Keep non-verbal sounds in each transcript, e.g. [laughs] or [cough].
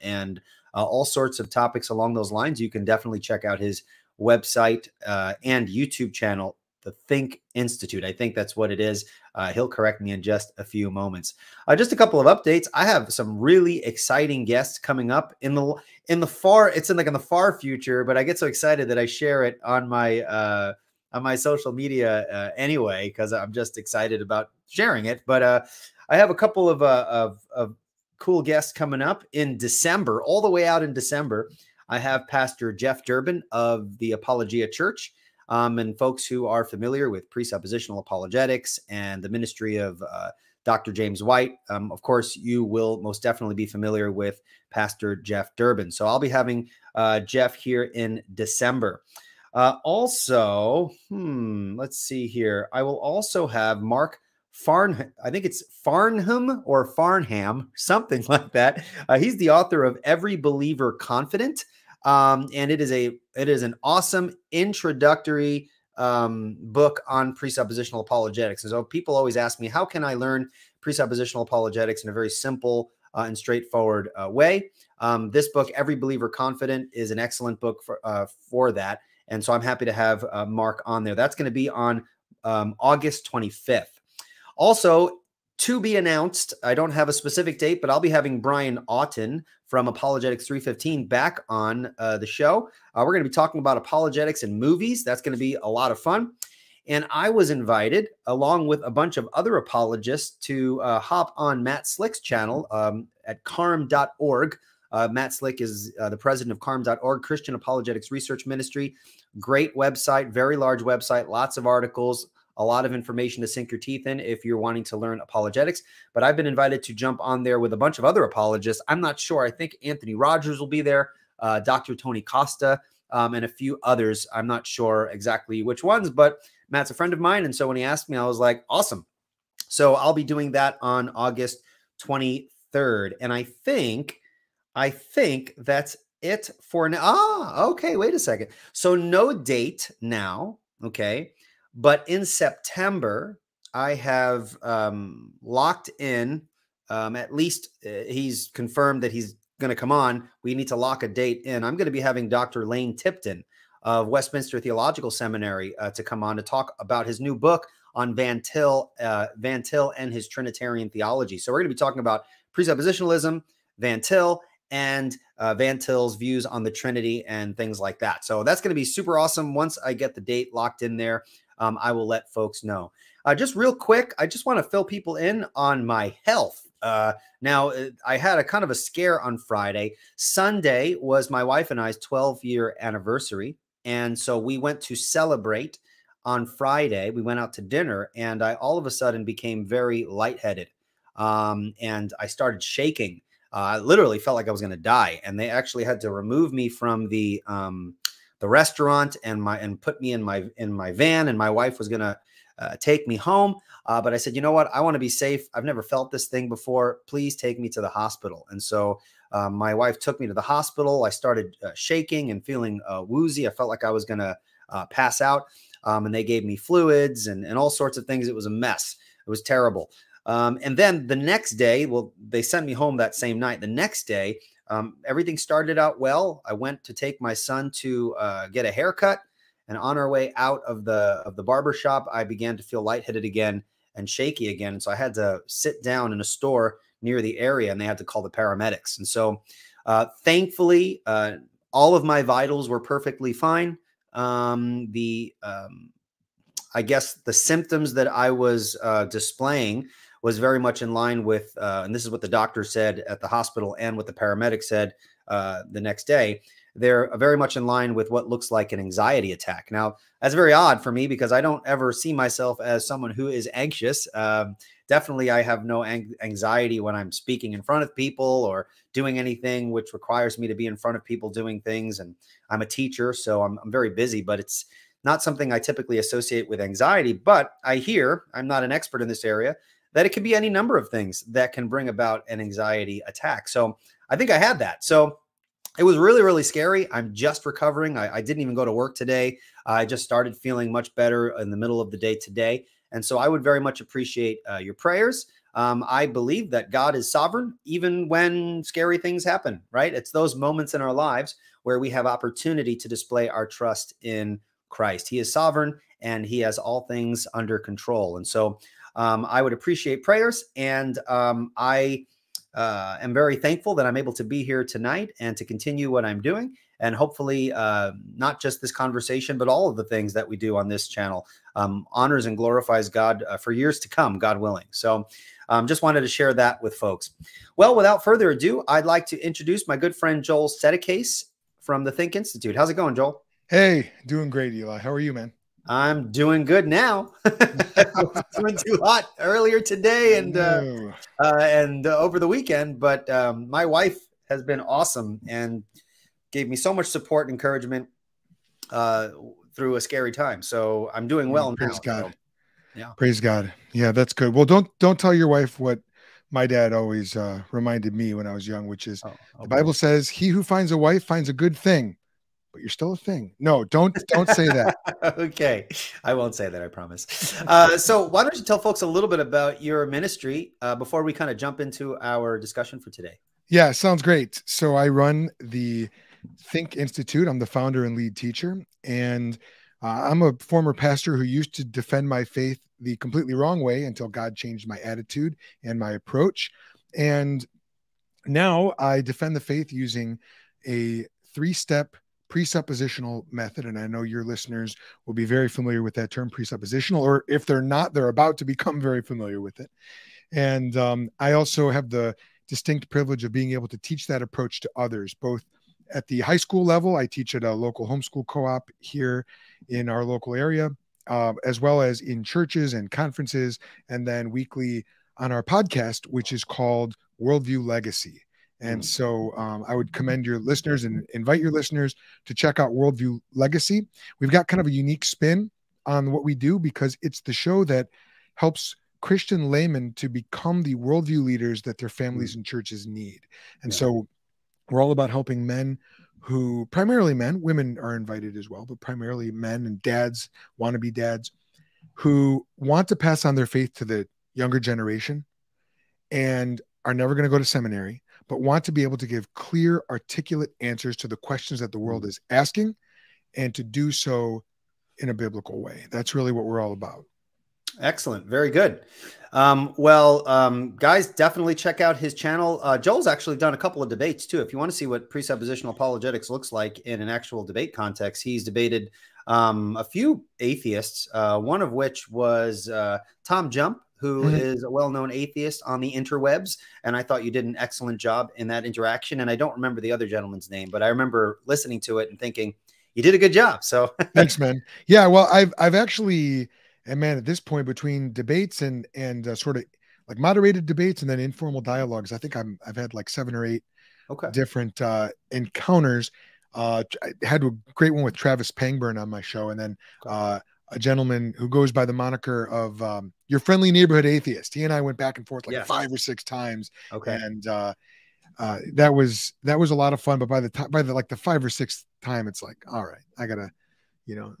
and uh, all sorts of topics along those lines. You can definitely check out his website uh, and YouTube channel, the Think Institute. I think that's what it is. Uh, he'll correct me in just a few moments. Uh, just a couple of updates. I have some really exciting guests coming up in the in the far. It's in like in the far future, but I get so excited that I share it on my uh, on my social media uh, anyway because I'm just excited about sharing it. But uh, I have a couple of, uh, of of cool guest coming up in December, all the way out in December. I have Pastor Jeff Durbin of the Apologia Church. Um, and folks who are familiar with presuppositional apologetics and the ministry of uh, Dr. James White, um, of course, you will most definitely be familiar with Pastor Jeff Durbin. So I'll be having uh, Jeff here in December. Uh, also, hmm, let's see here. I will also have Mark Farn, I think it's Farnham or Farnham, [laughs] something like that. Uh, he's the author of Every Believer Confident. Um, and it is a it is an awesome introductory um, book on presuppositional apologetics. And so people always ask me, how can I learn presuppositional apologetics in a very simple uh, and straightforward uh, way? Um, this book, Every Believer Confident, is an excellent book for uh, for that. And so I'm happy to have uh, Mark on there. That's going to be on um, August 25th. Also, to be announced. I don't have a specific date, but I'll be having Brian Auten from Apologetics 315 back on uh, the show. Uh, we're going to be talking about apologetics and movies. That's going to be a lot of fun. And I was invited, along with a bunch of other apologists, to uh, hop on Matt Slick's channel um, at carm.org. Uh, Matt Slick is uh, the president of carm.org, Christian Apologetics Research Ministry. Great website, very large website, lots of articles, a lot of information to sink your teeth in if you're wanting to learn apologetics. But I've been invited to jump on there with a bunch of other apologists. I'm not sure. I think Anthony Rogers will be there, uh, Dr. Tony Costa, um, and a few others. I'm not sure exactly which ones, but Matt's a friend of mine. And so when he asked me, I was like, awesome. So I'll be doing that on August 23rd. And I think, I think that's it for now. Ah, okay. Wait a second. So no date now. Okay. But in September, I have um, locked in. Um, at least uh, he's confirmed that he's going to come on. We need to lock a date in. I'm going to be having Dr. Lane Tipton of Westminster Theological Seminary uh, to come on to talk about his new book on Van Til, uh, Van Til and his Trinitarian theology. So we're going to be talking about presuppositionalism, Van Til, and uh, Van Til's views on the Trinity and things like that. So that's going to be super awesome once I get the date locked in there um, I will let folks know. Uh, just real quick, I just want to fill people in on my health. Uh, now, uh, I had a kind of a scare on Friday. Sunday was my wife and I's 12 year anniversary. And so we went to celebrate on Friday. We went out to dinner, and I all of a sudden became very lightheaded. Um, and I started shaking. Uh, I literally felt like I was going to die. And they actually had to remove me from the um, the restaurant and my and put me in my in my van and my wife was gonna uh, take me home uh, but i said you know what? I want to be safe. I've never felt this thing before. Please take me to the hospital. And so uh, my wife took me to the hospital. I started uh, shaking and feeling uh, woozy. I felt like i was gonna pass out um, and they gave me fluids and, and all sorts of things. It was a mess. It was terrible. Um, and then the next day well they sent me home that same night. The next day um, everything started out well. I went to take my son to uh, get a haircut, and on our way out of the of the barber shop, I began to feel lightheaded again and shaky again. And so I had to sit down in a store near the area, and they had to call the paramedics. And so, uh, thankfully, uh, all of my vitals were perfectly fine. Um, the um, I guess the symptoms that I was uh, displaying was very much in line with, uh, and this is what the doctor said at the hospital and what the paramedic said uh, the next day. They're very much in line with what looks like an anxiety attack. Now, that's very odd for me because I don't ever see myself as someone who is anxious. Um, definitely, I have no anxiety when I'm speaking in front of people or doing anything which requires me to be in front of people doing things. And I'm a teacher, so I'm, I'm very busy, but it's not something I typically associate with anxiety. But I hear, I'm not an expert in this area, that it could be any number of things that can bring about an anxiety attack. So I think I had that. So it was really, really scary. I'm just recovering. I, I didn't even go to work today. I just started feeling much better in the middle of the day today. And so I would very much appreciate uh, your prayers. um, I believe that God is sovereign even when scary things happen, right? It's those moments in our lives where we have opportunity to display our trust in Christ. He is sovereign and he has all things under control. And so um, I would appreciate prayers. And um, I uh, am very thankful that I'm able to be here tonight and to continue what I'm doing. And hopefully, uh, not just this conversation, but all of the things that we do on this channel um, honors and glorifies God uh, for years to come, God willing. So, um, just wanted to share that with folks. Well, without further ado, I'd like to introduce my good friend Joel Settecase from the Think Institute. How's it going, Joel? Hey, doing great, Eli. How are you, man? I'm doing good now. [laughs] doing too hot earlier today and uh, uh, and uh, over the weekend, but um, my wife has been awesome and gave me so much support and encouragement uh, through a scary time. So I'm doing well. Praise now, God. So, yeah. Praise God. Yeah, that's good. Well, don't don't tell your wife what my dad always uh, reminded me when I was young, which is oh, okay. the Bible says, "He who finds a wife finds a good thing." But you're still a thing. No, don't don't say that. [laughs] okay, I won't say that. I promise. Uh, so why don't you tell folks a little bit about your ministry uh, before we kind of jump into our discussion for today? Yeah, sounds great. So I run the Think Institute. I'm the founder and lead teacher, and uh, I'm a former pastor who used to defend my faith the completely wrong way until God changed my attitude and my approach. And now I defend the faith using a three step presuppositional method. And I know your listeners will be very familiar with that term presuppositional, or if they're not, they're about to [laughs] become very familiar with it. And um, I also have the distinct privilege of being able to teach that approach to others, both at the high school level. I teach at a local homeschool co op here in our local area, uh, as well as in churches and conferences, and then weekly on our podcast, which is called Worldview Legacy. And mm. so um, I would commend your listeners and invite your listeners to check out Worldview Legacy. We've got kind of a unique spin on what we do because it's the show that helps Christian laymen to become the worldview leaders that their families mm. and churches need. And yeah. so we're all about helping men who primarily men, women are invited as well, but primarily men and dads, want to be dads who want to pass on their faith to the younger generation and are never going to go to seminary but want to be able to give clear, articulate answers to the questions that the world is asking and to do so in a biblical way. That's really what we're all about. Excellent. Very good. Um, well, um, guys, definitely check out his channel. Uh, Joel's actually done a couple of debates too. If you want to see what presuppositional apologetics looks like in an actual debate context, he's debated um, a few atheists, uh, one of which was uh, Tom Jump, who mm-hmm. is a well-known atheist on the interwebs and i thought you did an excellent job in that interaction and i don't remember the other gentleman's name but i remember listening to it and thinking you did a good job. So [laughs] thanks man. Yeah well i've i've actually and man at this point between debates and and uh, sort of like moderated debates and then informal dialogues i think i'm i've had like seven or eight okay. different uh encounters. Uh I had a great one with travis pangburn on my show and then uh a gentleman who goes by the moniker of um, your friendly neighborhood atheist. He and I went back and forth like yes. five or six times. Okay. And uh, uh, that was that was a lot of fun. But by the time by the like the five or sixth time, it's like, all right, I gotta you know,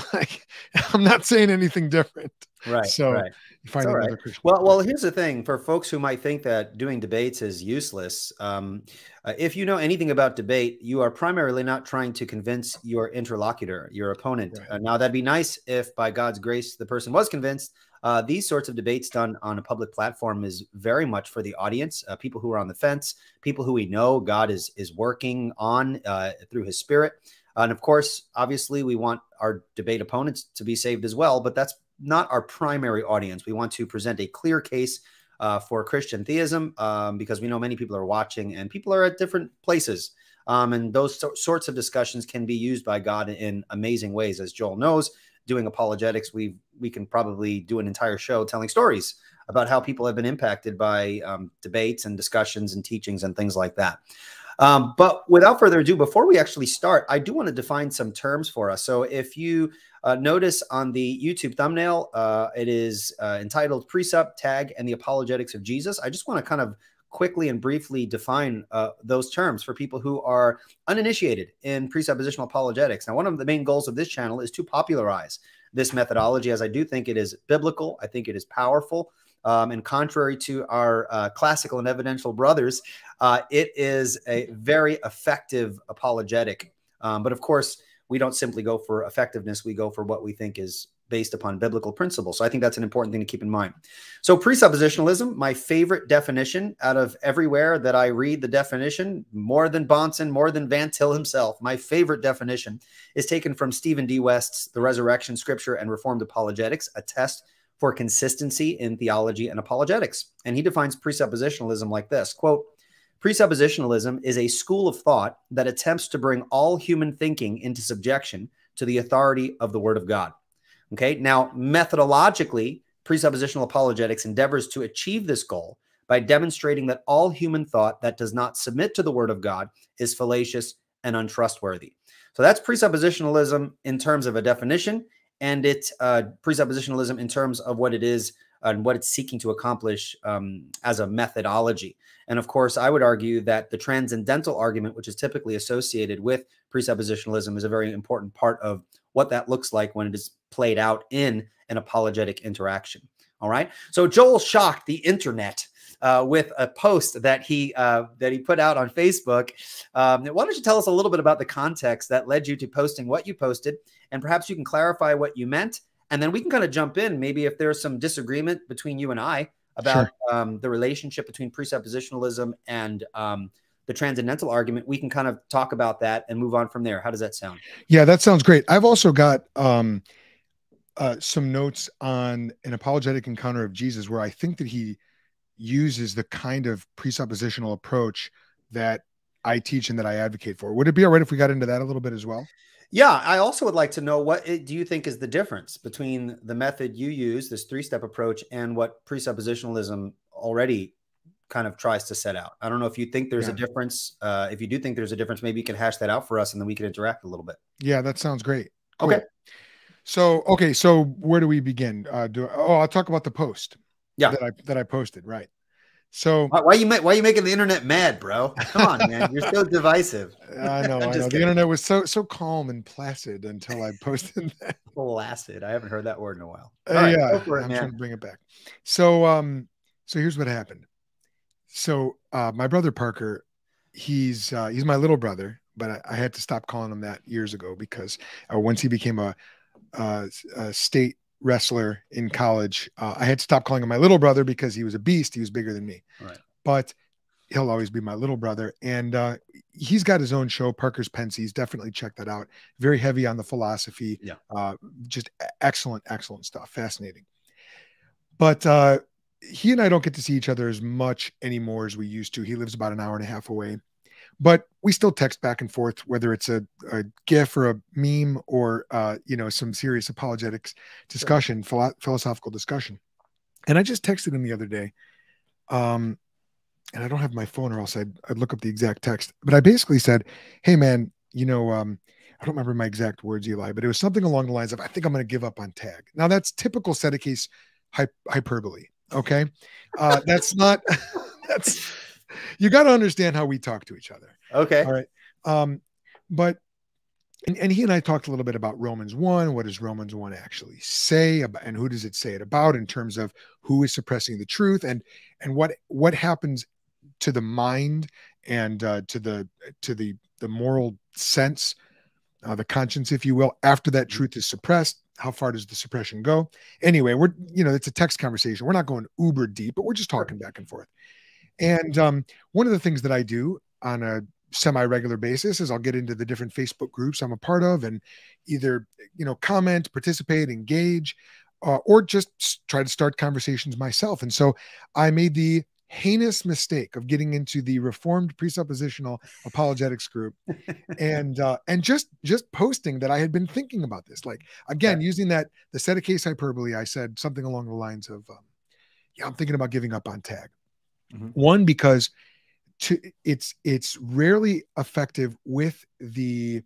[laughs] like I'm not saying anything different. Right. So right. find another right. Christian. Well, well, here's the thing for folks who might think that doing debates is useless. Um, uh, if you know anything about debate, you are primarily not trying to convince your interlocutor, your opponent. Right. Uh, now, that'd be nice if, by God's grace, the person was convinced. Uh, these sorts of debates done on a public platform is very much for the audience, uh, people who are on the fence, people who we know God is is working on uh, through His Spirit. And of course, obviously, we want our debate opponents to be saved as well, but that's not our primary audience. We want to present a clear case uh, for Christian theism um, because we know many people are watching and people are at different places. Um, and those so sorts of discussions can be used by God in amazing ways. As Joel knows, doing apologetics, we we can probably do an entire show telling stories about how people have been impacted by um, debates and discussions and teachings and things like that. Um, but without further ado, before we actually start, I do want to define some terms for us. So if you uh, notice on the YouTube thumbnail, uh, it is uh, entitled Presup, Tag, and the Apologetics of Jesus. I just want to kind of quickly and briefly define uh, those terms for people who are uninitiated in presuppositional apologetics. Now, one of the main goals of this channel is to popularize this methodology, as I do think it is biblical. I think it is powerful. Um, and contrary to our uh, classical and evidential brothers, uh, it is a very effective apologetic. Um, but of course, we don't simply go for effectiveness, we go for what we think is based upon biblical principles. So I think that's an important thing to keep in mind. So presuppositionalism, my favorite definition out of everywhere that I read the definition, more than Bahnsen, more than Van Til himself, my favorite definition is taken from Stephen D. West's The Resurrection, Scripture, and Reformed Apologetics, a test for consistency in theology and apologetics. And he defines presuppositionalism like this, quote, Presuppositionalism is a school of thought that attempts to bring all human thinking into subjection to the authority of the Word of God. Okay. Now, methodologically, presuppositional apologetics endeavors to achieve this goal by demonstrating that all human thought that does not submit to the word of God is fallacious and untrustworthy. So that's presuppositionalism in terms of a definition, and it's uh, presuppositionalism in terms of what it is and what it's seeking to accomplish um, as a methodology. And of course, I would argue that the transcendental argument, which is typically associated with presuppositionalism, is a very important part of what that looks like when it is played out in an apologetic interaction. All right. So Joel shocked the internet uh, with a post that he uh, that he put out on Facebook. Um, why don't you tell us a little bit about the context that led you to posting what you posted, and perhaps you can clarify what you meant, and then we can kind of jump in. Maybe if there's some disagreement between you and I about sure. um, the relationship between presuppositionalism and um, the transcendental argument, we can kind of talk about that and move on from there. How does that sound? Yeah, that sounds great. I've also got um, uh, some notes on an apologetic encounter of Jesus where I think that he uses the kind of presuppositional approach that I teach and that I advocate for. Would it be all right if we got into that a little bit as well? Yeah, I also would like to know what do you think is the difference between the method you use, this three step approach, and what presuppositionalism already kind of tries to set out. I don't know if you think there's yeah. a difference. Uh, if you do think there's a difference, maybe you can hash that out for us and then we can interact a little bit. Yeah, that sounds great. Cool. Okay. So, okay. So where do we begin? Uh, do, oh, I'll talk about the post. Yeah. That I, that I posted. Right. So why, why you why are you making the internet mad, bro? Come on, man. You're so [laughs] divisive. I know. [laughs] I know. Kidding. The internet was so so calm and placid until I posted [laughs] that. Placid. I haven't heard that word in a while. Uh, right, yeah, it, I'm man. trying to bring it back. So um, so here's what happened. So uh, my brother Parker, he's uh, he's my little brother, but I, I, had to stop calling him that years ago because uh, once he became a, a, a state wrestler in college, uh, I had to stop calling him my little brother because he was a beast. He was bigger than me. Right. But he'll always be my little brother. And uh, he's got his own show, Parker's Pensées. Definitely check that out. Very heavy on the philosophy. Yeah. Uh, just excellent, excellent stuff. Fascinating. But uh, he and I don't get to see each other as much anymore as we used to. He lives about an hour and a half away, but we still text back and forth, whether it's a, a GIF or a meme or uh, you know some serious apologetics discussion, philo philosophical discussion. And I just texted him the other day, um, and I don't have my phone, or else I'd, I'd look up the exact text. But I basically said, "Hey, man, you know." Um, I don't remember my exact words, Eli, but it was something along the lines of, I think I'm going to give up on tag. Now, that's typical Settecase hyperbole. Okay. Uh, that's not, [laughs] that's, you got to understand how we talk to each other. Okay. All right. Um, but, and, and he and I talked a little bit about Romans 1. What does Romans 1 actually say about, and who does it say it about in terms of who is suppressing the truth and, and what, what happens to the mind and uh, to the, to the, the moral sense, uh, the conscience, if you will, after that mm-hmm. truth is suppressed how far does the suppression go? Anyway, we're you know it's a text conversation. We're not going uber deep, but we're just talking back and forth. And um, one of the things that I do on a semi-regular basis is I'll get into the different Facebook groups I'm a part of and either you know comment, participate, engage, uh, or just try to start conversations myself. And so I made the heinous mistake of getting into the reformed presuppositional apologetics group and uh and just just posting that i had been thinking about this like again yeah. using that the Settecase hyperbole i said something along the lines of um, yeah i'm thinking about giving up on tag mm-hmm. one because to, it's it's rarely effective with the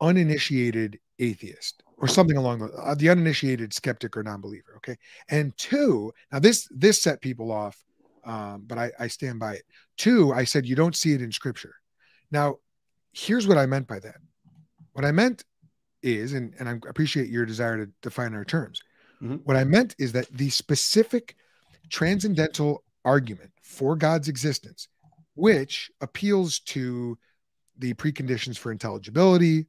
uninitiated atheist or something along the uh, the uninitiated skeptic or non-believer okay and two now this this set people off um, but I, I stand by it. Two, I said you don't see it in scripture. Now, here's what I meant by that. What I meant is, and, and I appreciate your desire to define our terms. Mm-hmm. What I meant is that the specific transcendental argument for God's existence, which appeals to the preconditions for intelligibility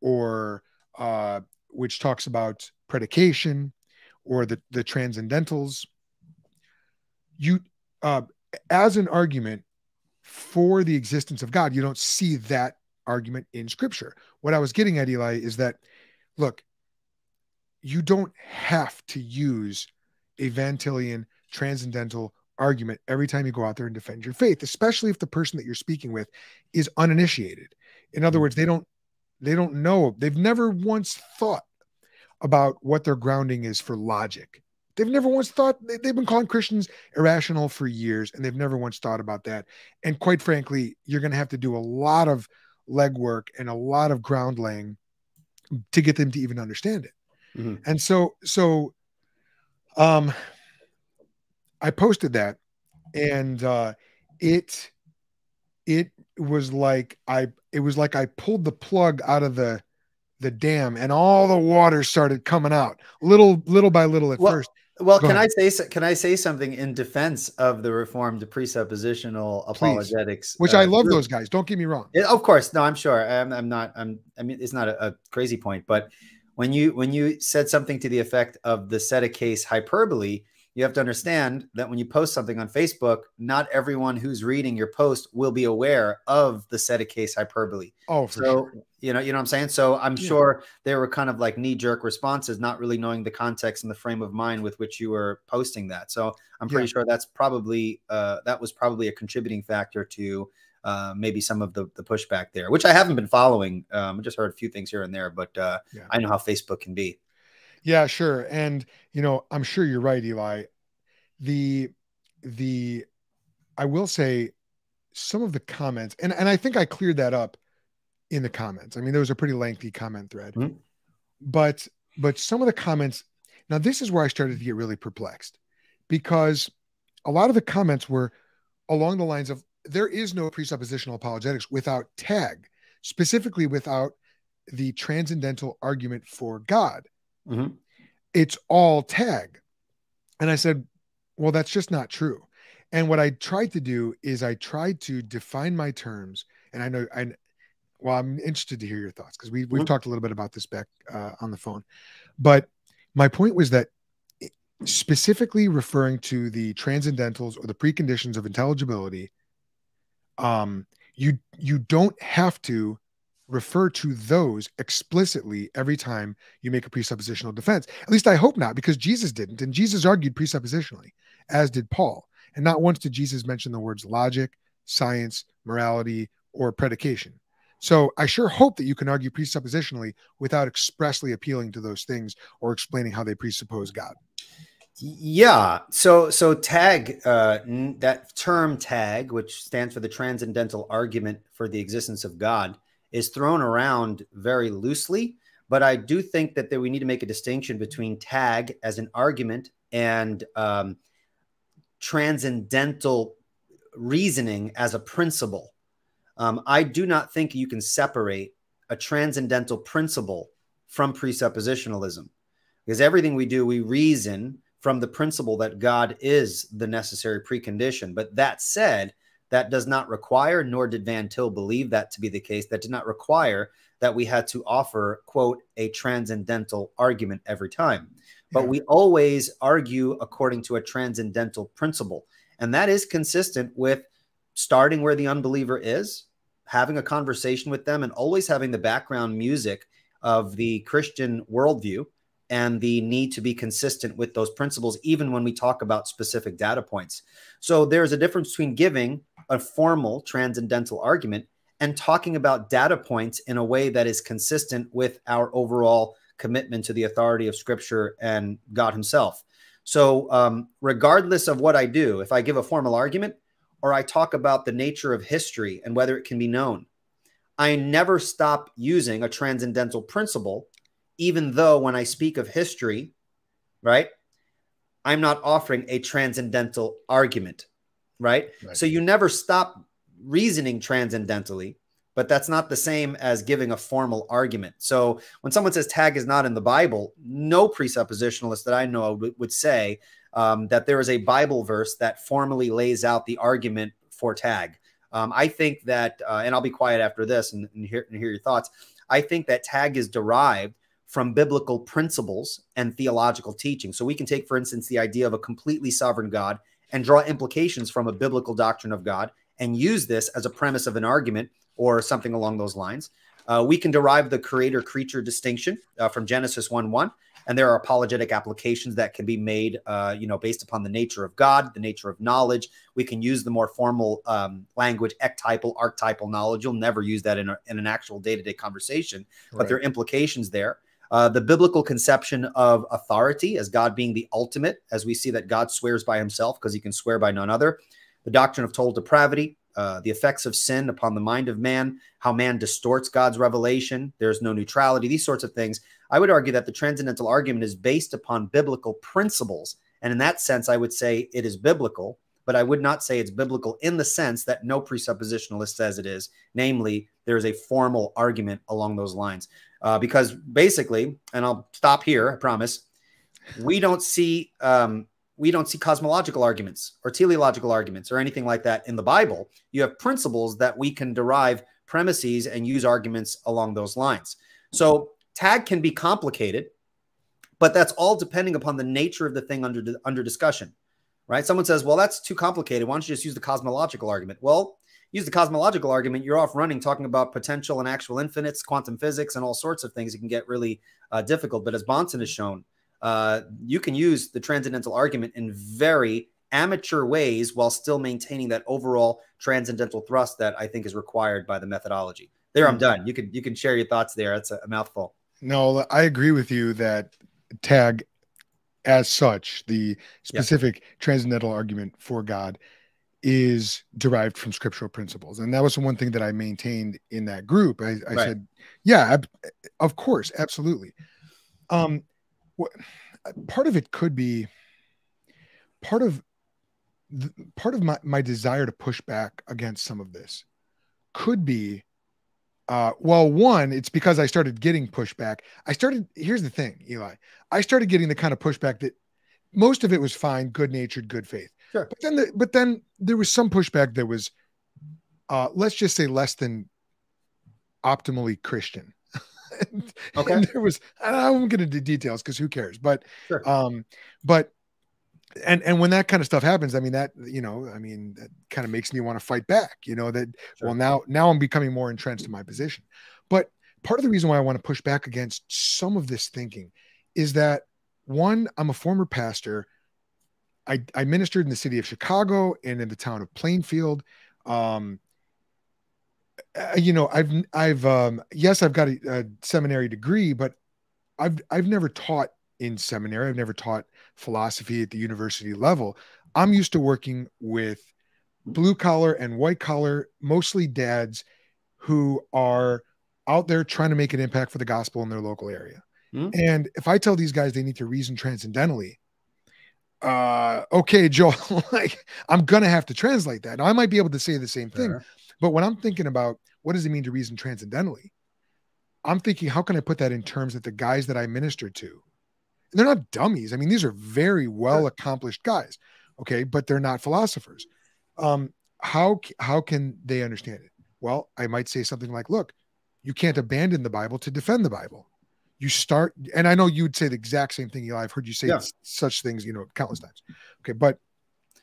or uh, which talks about predication or the, the transcendentals. You, uh, as an argument for the existence of God, you don't see that argument in scripture. What I was getting at, Eli, is that look, you don't have to use a Van Tillian transcendental argument every time you go out there and defend your faith, especially if the person that you're speaking with is uninitiated. In other words, they don't they don't know, they've never once thought about what their grounding is for logic. They've never once thought they've been calling Christians irrational for years, and they've never once thought about that. And quite frankly, you're going to have to do a lot of legwork and a lot of ground laying to get them to even understand it. Mm-hmm. And so, so, um, I posted that, and uh, it, it was like I, it was like I pulled the plug out of the, the dam, and all the water started coming out, little, little by little at well, first. Well, Go can ahead. I say can I say something in defense of the reformed presuppositional apologetics? Please. Which uh, I love group. those guys. Don't get me wrong. It, of course, no, I'm sure. I'm, I'm not. I'm. I mean, it's not a, a, crazy point, but when you when you said something to the effect of the Settecase hyperbole, you have to understand that when you post something on Facebook, not everyone who's reading your post will be aware of the Settecase hyperbole. Oh, so sure. you know, you know what I'm saying. So I'm yeah. sure there were kind of like knee jerk responses, not really knowing the context and the frame of mind with which you were posting that. So I'm pretty yeah. sure that's probably uh, that was probably a contributing factor to uh, maybe some of the, the pushback there, which I haven't been following. Um, I just heard a few things here and there, but uh, yeah. I know how Facebook can be. Yeah, sure. And you know, I'm sure you're right, Eli. The the I will say some of the comments, and, and I think I cleared that up in the comments. I mean, there was a pretty lengthy comment thread. Mm-hmm. But but some of the comments, now this is where I started to get really perplexed because a lot of the comments were along the lines of there is no presuppositional apologetics without tag, specifically without the transcendental argument for God. Mm-hmm. It's all tag. And I said, well, that's just not true. And what I tried to do is I tried to define my terms. And I know I, well, I'm interested to hear your thoughts because we, we've mm-hmm. talked a little bit about this back uh, on the phone. But my point was that specifically referring to the transcendentals or the preconditions of intelligibility, um, you you don't have to refer to those explicitly every time you make a presuppositional defense. At least I hope not, because Jesus didn't. And Jesus argued presuppositionally, as did Paul. And not once did Jesus mention the words logic, science, morality, or predication. So I sure hope that you can argue presuppositionally without expressly appealing to those things or explaining how they presuppose God. Yeah. So so tag uh, that term tag, which stands for the transcendental argument for the existence of God, is thrown around very loosely. But I do think that, that we need to make a distinction between tag as an argument and um, transcendental reasoning as a principle. Um, I do not think you can separate a transcendental principle from presuppositionalism because everything we do, we reason from the principle that God is the necessary precondition. But that said, that does not require, nor did Van Til believe that to be the case, that did not require that we had to offer, quote, a transcendental argument every time. But yeah. we always argue according to a transcendental principle. And that is consistent with starting where the unbeliever is, having a conversation with them, and always having the background music of the Christian worldview and the need to be consistent with those principles, even when we talk about specific data points. So there's a difference between giving a formal transcendental argument and talking about data points in a way that is consistent with our overall commitment to the authority of Scripture and God Himself. So, um, regardless of what I do, if I give a formal argument or I talk about the nature of history and whether it can be known, I never stop using a transcendental principle, even though when I speak of history, right, I'm not offering a transcendental argument right? right? So you never stop reasoning transcendentally but that's not the same as giving a formal argument. So when someone says tag is not in the Bible, no presuppositionalist that I know would say um, that there is a Bible verse that formally lays out the argument for tag. Um, I think that, uh, and I'll be quiet after this and, and, hear, and hear your thoughts. I think that tag is derived from biblical principles and theological teaching. So we can take, for instance, the idea of a completely sovereign God and draw implications from a biblical doctrine of God and use this as a premise of an argument or something along those lines. Uh, we can derive the creator creature distinction uh, from Genesis 1 1. And there are apologetic applications that can be made, uh, you know, based upon the nature of God, the nature of knowledge. We can use the more formal um, language, ectypal, archetypal knowledge. You'll never use that in, a, in an actual day to day conversation, right. but there are implications there. Uh, the biblical conception of authority as God being the ultimate, as we see that God swears by himself because he can swear by none other. The doctrine of total depravity, uh, the effects of sin upon the mind of man, how man distorts God's revelation, there's no neutrality, these sorts of things. I would argue that the transcendental argument is based upon biblical principles. And in that sense, I would say it is biblical, but I would not say it's biblical in the sense that no presuppositionalist says it is. Namely, there is a formal argument along those lines. Uh, because basically, and I'll stop here, I promise, we don't see um, we don't see cosmological arguments or teleological arguments or anything like that in the Bible. You have principles that we can derive premises and use arguments along those lines. So tag can be complicated, but that's all depending upon the nature of the thing under under discussion, right? Someone says, "Well, that's too complicated. Why don't you just use the cosmological argument?" Well, use the cosmological argument, you're off running talking about potential and actual infinites, quantum physics, and all sorts of things. It can get really uh, difficult. But as Bahnsen has shown, uh, you can use the transcendental argument in very amateur ways while still maintaining that overall transcendental thrust that I think is required by the methodology. There, I'm hmm. done. You can you can share your thoughts there. It's a, a mouthful. No, I agree with you that tag, as such, the specific transcendental argument for God is derived from scriptural principles, and that was the one thing that I maintained in that group. I, I right. said, "Yeah, of course, absolutely." Um, what part of it could be part of the, part of my, my desire to push back against some of this could be uh well one it's because i started getting pushback i started here's the thing eli i started getting the kind of pushback that most of it was fine good natured good faith sure. but then the, but then there was some pushback that was uh let's just say less than optimally christian [laughs] and, okay. And there was I won't get into details because who cares? But sure. um, but and and when that kind of stuff happens, I mean that you know, I mean that kind of makes me want to fight back. You know that sure. well now now I'm becoming more entrenched in my position. But part of the reason why I want to push back against some of this thinking is that one, I'm a former pastor. I, I ministered in the city of Chicago and in the town of Plainfield. Um, uh, you know, I've I've um, yes, I've got a, a, seminary degree, but I've I've never taught in seminary. I've never taught philosophy at the university level. I'm used to working with blue collar and white collar, mostly dads who are out there trying to make an impact for the gospel in their local area. Mm-hmm. And if I tell these guys they need to reason transcendentally, uh, okay, Joel, [laughs] like I'm gonna have to translate that. Now I might be able to say the same thing, but when I'm thinking about what does it mean to reason transcendentally, I'm thinking, how can I put that in terms that the guys that I minister to, they're not dummies. I mean, these are very well accomplished guys, okay, but they're not philosophers. Um, how how can they understand it? Well, I might say something like, "Look, you can't abandon the Bible to defend the Bible. You start, and I know you would say the exact same thing, Eli. I've heard you say yeah. such things, you know, countless times. Okay, but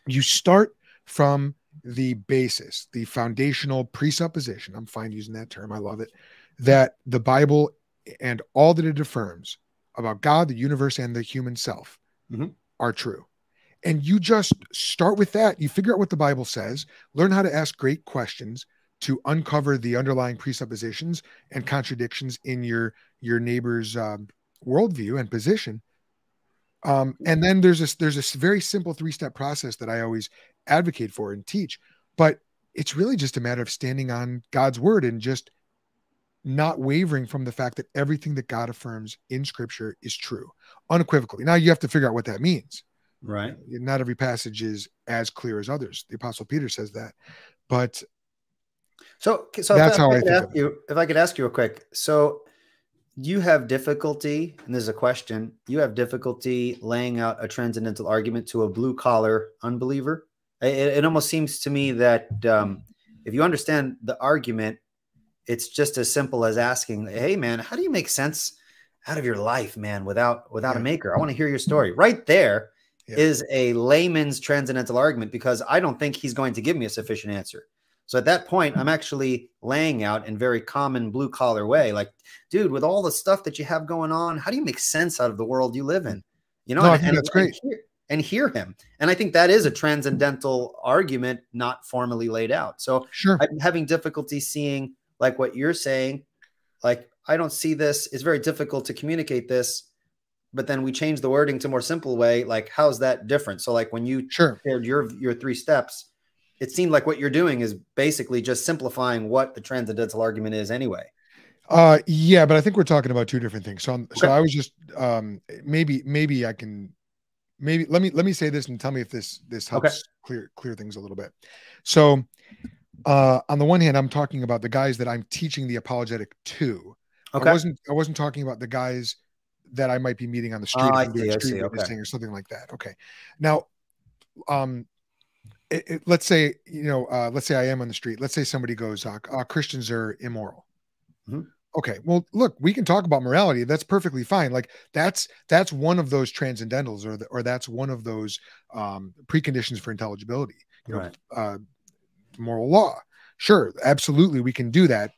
you start from the basis, the foundational presupposition, I'm fine using that term, I love it, that the Bible and all that it affirms about God, the universe, and the human self mm-hmm. are true. And you just start with that. You figure out what the Bible says, learn how to ask great questions to uncover the underlying presuppositions and contradictions in your your neighbor's um, worldview and position. Um, and then there's this there's this very simple three step process that I always advocate for and teach. But it's really just a matter of standing on God's word and just not wavering from the fact that everything that God affirms in scripture is true unequivocally. Now you have to figure out what that means. Right. Not every passage is as clear as others. The apostle Peter says that. But So, so That's if, how I, I think ask you, if I could ask you real quick, so you have difficulty, and this is a question. You have difficulty laying out a transcendental argument to a blue collar unbeliever. It, it almost seems to me that um, if you understand the argument, it's just as simple as asking, "Hey, man, how do you make sense out of your life, man, without without Yeah. a maker? I want to hear your story." Right there is Yeah. a layman's transcendental argument because I don't think he's going to give me a sufficient answer. So at that point, I'm actually laying out in very common blue collar way, like, dude, with all the stuff that you have going on, how do you make sense out of the world you live in? You know, No, and, think and- great. And hear, and hear him. And I think that is a transcendental argument, not formally laid out. So Sure. I'm having difficulty seeing like what you're saying. Like, I don't see this. It's very difficult to communicate this. But then we change the wording to more simple way. Like, how's that different? So, like when you Sure. shared your your three steps, it seemed like what you're doing is basically just simplifying what the transcendental argument is anyway. Uh, yeah, but I think we're talking about two different things. So, I'm, so I was just um, maybe maybe I can maybe let me let me say this and tell me if this this Okay. helps clear clear things a little bit. So, uh, on the one hand, I'm talking about the guys that I'm teaching the apologetic to. Okay. I wasn't I wasn't talking about the guys that I might be meeting on the street Oh, I'm see, street see, okay. or something like that. Okay. Now, um, it, it- let's say you know, uh, let's say I am on the street. Let's say somebody goes, uh, uh, Christians are immoral. Mhm. Okay, well, look, we can talk about morality. That's perfectly fine. Like that's that's one of those transcendentals, or the, or that's one of those um, preconditions for intelligibility. You know, Right. uh, moral law. Sure, absolutely, we can do that,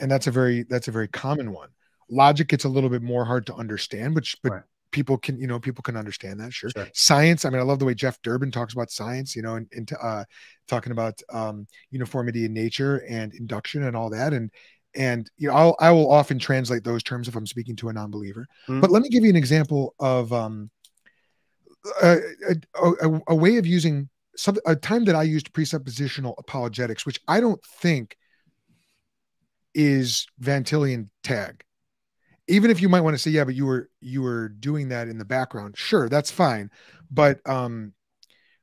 and that's a very that's a very common one. Logic gets a little bit more hard to understand, but but Right. People can you know people can understand that. Sure. Sure. Science. I mean, I love the way Jeff Durbin talks about science. You know, and, and uh, talking about um, uniformity in nature and induction and all that, and and you know, I'll I will often translate those terms if I'm speaking to a non-believer. Mhm. But let me give you an example of um, a, a, a, a way of using some a time that I used presuppositional apologetics, which I don't think is Van Tillian tag. Even if you might want to say, yeah, but you were you were doing that in the background. Sure, that's fine. But um,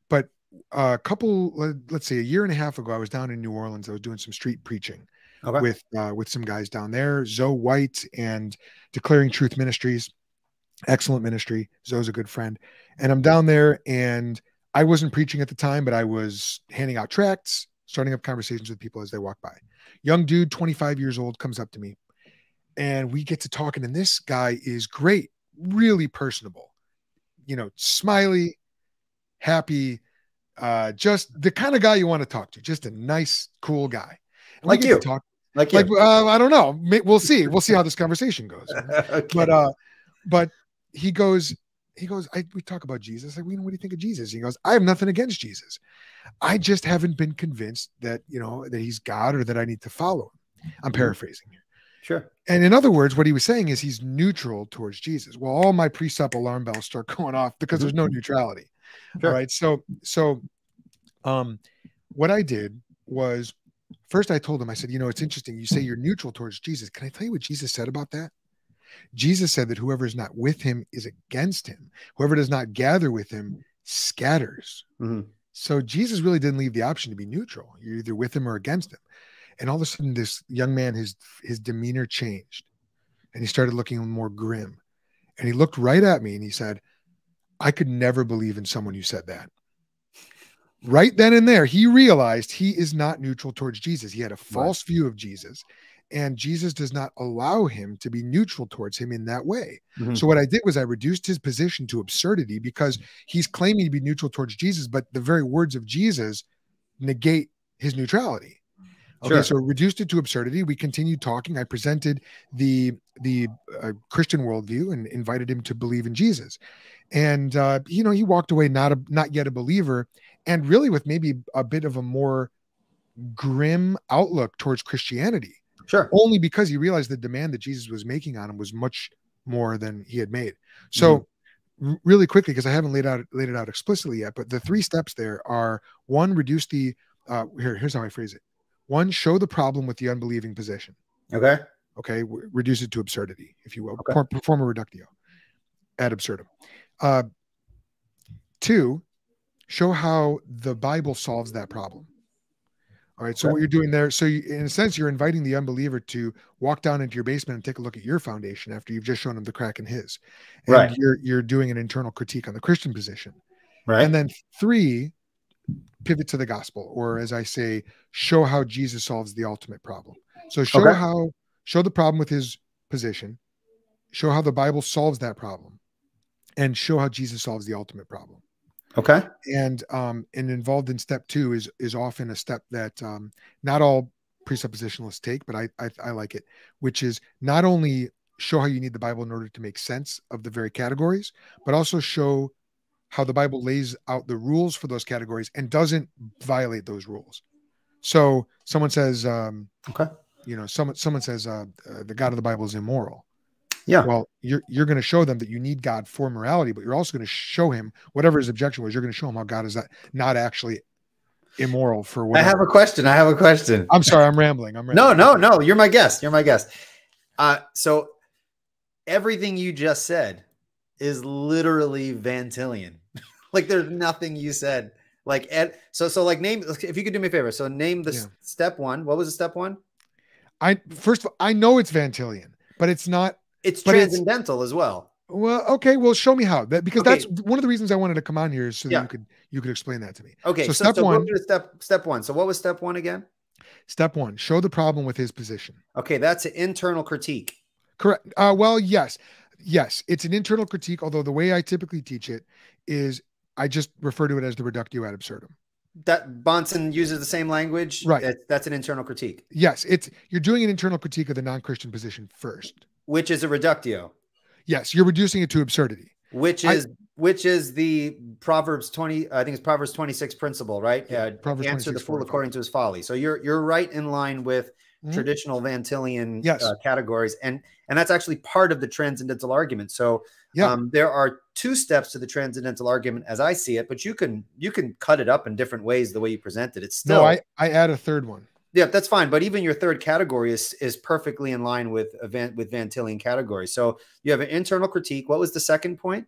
but a couple, let- let's say a year and a half ago, I was down in New Orleans. I was doing some street preaching Okay. with uh, with some guys down there, Zoe White and Declaring Truth Ministries. Excellent ministry. Zoe's a good friend. And I'm down there and I wasn't preaching at the time, but I was handing out tracts, starting up conversations with people as they walk by. Young dude, 25 years old, comes up to me and we get to talking. And this guy is great, really personable, you know, smiley, happy, uh, just the kind of guy you want to talk to, just a nice, cool guy. And Like you. talk Like, like you. uh, I don't know. We'll see. We'll see how this conversation goes. [laughs] okay. But uh, but he goes, he goes. I we talk about Jesus. Like, "Well, what do you think of Jesus? He goes, I have nothing against Jesus. I just haven't been convinced that you know that he's God or that I need to follow him. I'm Mhm. paraphrasing here. Sure. And in other words, what he was saying is he's neutral towards Jesus. Well, all my presup alarm bells start [laughs] going off because there's no neutrality. Sure. All right. So so um what I did was first I told him, I said, you know, it's interesting. You say you're neutral towards Jesus. Can I tell you what Jesus said about that? Jesus said that whoever is not with him is against him. Whoever does not gather with him scatters. Mhm. So Jesus really didn't leave the option to be neutral. You're either with him or against him. And all of a sudden, this young man, his his demeanor changed, and he started looking more grim. And he looked right at me and he said, "I could never believe in someone who said that." Right then and there, he realized he is not neutral towards Jesus. He had a false view of Jesus, and Jesus does not allow him to be neutral towards him in that way. Mhm. So what I did was I reduced his position to absurdity because he's claiming to be neutral towards Jesus, but the very words of Jesus negate his neutrality. Okay, Sure. so reduced it to absurdity. We continued talking. I presented the the uh, Christian worldview and invited him to believe in Jesus, and uh, you know he walked away not a not yet a believer, and really with maybe a bit of a more grim outlook towards Christianity Sure. only because he realized the demand that Jesus was making on him was much more than he had made. So, r- really quickly, because I haven't laid out laid it out explicitly yet, but the three steps there are one, reduce the uh, here. Here's how I phrase it: one, show the problem with the unbelieving position. Okay. Okay, reduce it to absurdity, if you will. Okay. Per- Perform a reductio ad absurdum. Uh, two, show how the Bible solves that problem. All right. So what you're doing there, so you, in a sense, you're inviting the unbeliever to walk down into your basement and take a look at your foundation after you've just shown him the crack in his. And Right. You're you're doing an internal critique on the Christian position. Right. And then three, pivot to the gospel, or as I say, show how Jesus solves the ultimate problem. So show Okay. how show the problem with his position, show how the Bible solves that problem, and show how Jesus solves the ultimate problem. okay. And um, and involved in step two is is often a step that um, not all presuppositionalists take, but I, I I like it, which is not only show how you need the Bible in order to make sense of the very categories, but also show how the Bible lays out the rules for those categories and doesn't violate those rules. So someone says, um, Okay. you know, someone someone says uh, uh, the God of the Bible is immoral. Yeah. Well, you're you're going to show them that you need God for morality, but you're also going to show him whatever his objection was. You're going to show him how God is not not actually immoral for what I have a question. I have a question. I'm sorry, I'm rambling. I'm No, no, no. You're my guest. You're my guest. Uh, so everything you just said is literally Van Tillian. [laughs] like there's nothing you said. Like Ed, so so like name if you could do me a favor. So name the Yeah. step one. What was the step one? I first of all, I know it's Van Tillian, but it's not. It's But it's- transcendental as well. Well, okay. Well, show me how. That because Okay. that's one of the reasons I wanted to come on here is so that Yeah. you could you could explain that to me. Okay, So so, step so one- step step one. So what was step one again? Step one: show the problem with his position. Okay, that's an internal critique. Correct. Uh, well, yes, yes, it's an internal critique. Although the way I typically teach it is, I just refer to it as the reductio ad absurdum. That Bahnsen uses the same language. Right. That- that's an internal critique, Yes, it's you're doing an internal critique of the non-Christian position first. which is a reductio. Yes, you're reducing it to absurdity. which I- is which is the Proverbs 20 I think it's Proverbs 26 principle, right? Yeah, uh, Proverbs answer the fool according to his folly. So you're you're right in line with Mhm. traditional Van Tillian Yes. uh, categories and and that's actually part of the transcendental argument. So Yeah. um, there are two steps to the transcendental argument as I see it, but you can you can cut it up in different ways the way you present it. It's still no, I I add a third one. yeah, that's fine. But even your third category is is perfectly in line with event with Van Tillian categories. So you have an internal critique. What was the second point?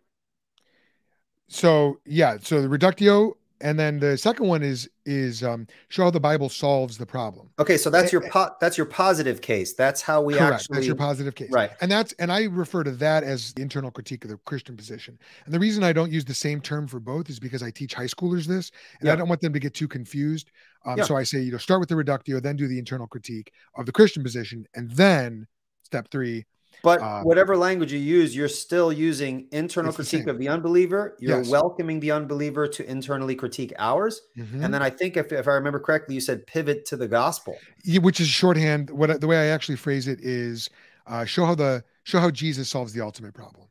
So yeah, so the reductio, and then the second one is is um, show how the Bible solves the problem. Okay, so that's your po- that's your positive case. That's how we Correct. actually that's your positive case. right. And that's and I refer to that as the internal critique of the Christian position. And the reason I don't use the same term for both is because I teach high schoolers this, and Yeah. I don't want them to get too confused. Um, Yeah. So I say, you know, start with the reductio, then do the internal critique of the Christian position, and then step three. But Uh, whatever language you use, you're still using internal It's the critique of the unbeliever. You're Yes. welcoming the unbeliever to internally critique ours. Mhm. And then I think if, if I remember correctly, you said pivot to the gospel. Yeah, which is shorthand. What the way I actually phrase it is uh, show how the show how Jesus solves the ultimate problem.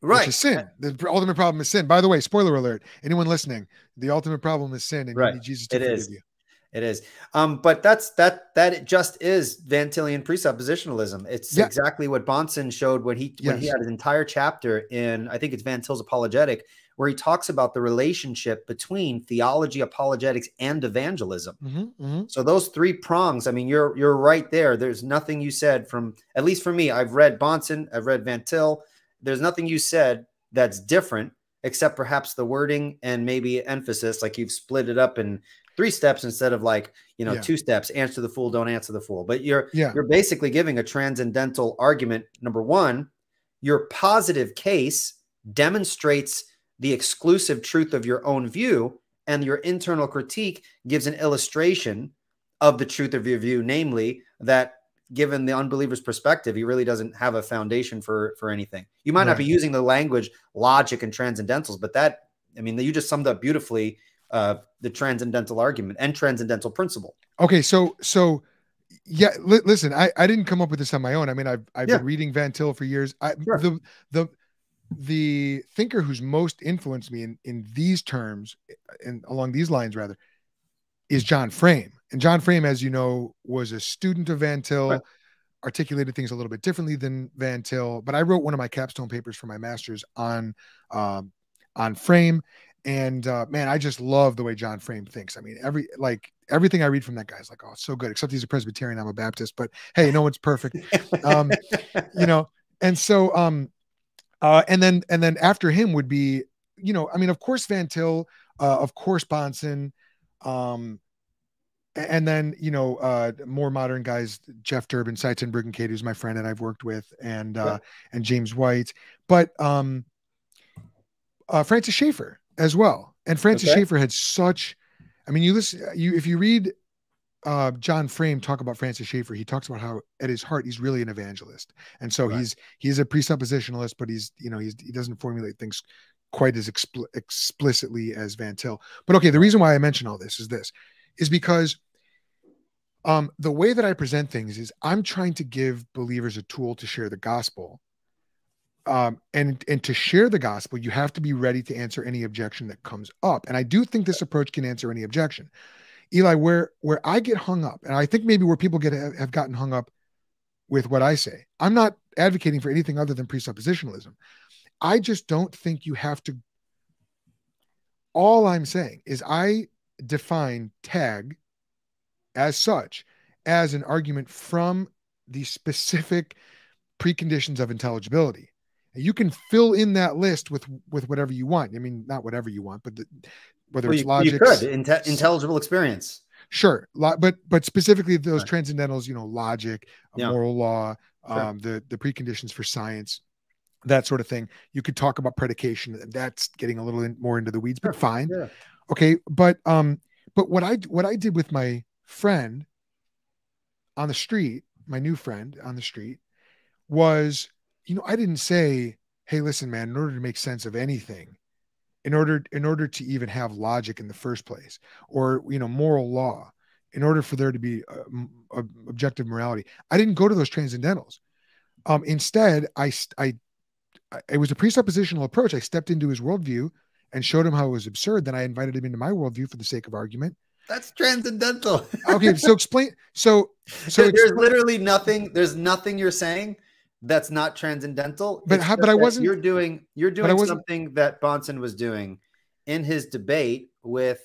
Right. which is sin. The ultimate problem is sin. By the way, spoiler alert: anyone listening, the ultimate problem is sin, and Right. you need Jesus to It forgive is. you. It is. Um, but that's that that it just is Van Tillian presuppositionalism. It's Yeah. exactly what Bahnsen showed when he when he had an entire chapter in I think it's Van Til's apologetic, where he talks about the relationship between theology, apologetics, and evangelism. Mhm, mhm. So those three prongs, I mean, you're you're right there. There's nothing you said from at least for me. I've read Bahnsen, I've read Van Til. There's nothing you said that's different, except perhaps the wording and maybe emphasis. Like you've split it up in three steps instead of like you know Yeah. two steps. Answer the fool, don't answer the fool. But you're Yeah. you're basically giving a transcendental argument. Number one, your positive case demonstrates the exclusive truth of your own view, and your internal critique gives an illustration of the truth of your view, namely that given the unbeliever's perspective, he really doesn't have a foundation for for anything. You might not be using the language logic and transcendentals, but that I mean, you just summed up beautifully uh, the transcendental argument and transcendental principle. Okay, so so yeah, li- listen, I I didn't come up with this on my own. I mean, I've I've Yeah. been reading Van Til for years. I Sure. the the the thinker who's most influenced me in in these terms and along these lines rather is John Frame. And John Frame, as you know, was a student of Van Til, Right. articulated things a little bit differently than Van Til. But I wrote one of my capstone papers for my master's on um, on Frame, and uh, man, I just love the way John Frame thinks. I mean, every like everything I read from that guy is like, oh, so good. Except he's a Presbyterian, I'm a Baptist, but hey, no one's perfect, Um, you know. And so, um, uh, and then and then after him would be, you know, I mean, of course Van Til, uh, of course Bahnsen, um, and then you know uh more modern guys jeff durbin Sye Ten Bruggencate, who's my friend and i've worked with and uh yeah. and james white but um uh francis schaeffer as well and francis okay. schaeffer had such i mean you listen you if you read uh john frame talk about francis schaeffer he talks about how at his heart he's really an evangelist and so right. he's he's a presuppositionalist but he's you know he's he doesn't formulate things quite as expl- explicitly as van til but okay the reason why i mention all this is this is because um, the way that I present things is I'm trying to give believers a tool to share the gospel. Um, and and to share the gospel, you have to be ready to answer any objection that comes up. And I do think this approach can answer any objection. Eli, where where I get hung up, and I think maybe where people get have gotten hung up with what I say, I'm not advocating for anything other than presuppositionalism. I just don't think you have to. All I'm saying is I define tag as such as an argument from the specific preconditions of intelligibility. You can fill in that list with with whatever you want. I mean, not whatever you want, but the, whether well, it's logic, you could Inte- intelligible experience. Sure, but but specifically those right. transcendentals, you know, logic, yeah. moral law, sure. um, the the preconditions for science, that sort of thing. You could talk about predication. That's getting a little in, more into the weeds, but fine. Yeah. Okay, but um, but what I what I did with my friend on the street, my new friend on the street, was, you know, I didn't say, hey, listen, man, in order to make sense of anything, in order in order to even have logic in the first place, or you know, moral law, in order for there to be a objective morality, I didn't go to those transcendentals. Um, instead, I, I, I, it was a presuppositional approach. I stepped into his worldview and showed him how it was absurd. Then I invited him into my worldview for the sake of argument. That's transcendental. okay, so explain. So, so [laughs] there's explain, literally nothing. There's nothing you're saying that's not transcendental. But how, but I wasn't. You're doing you're doing something that Bahnsen was doing in his debate with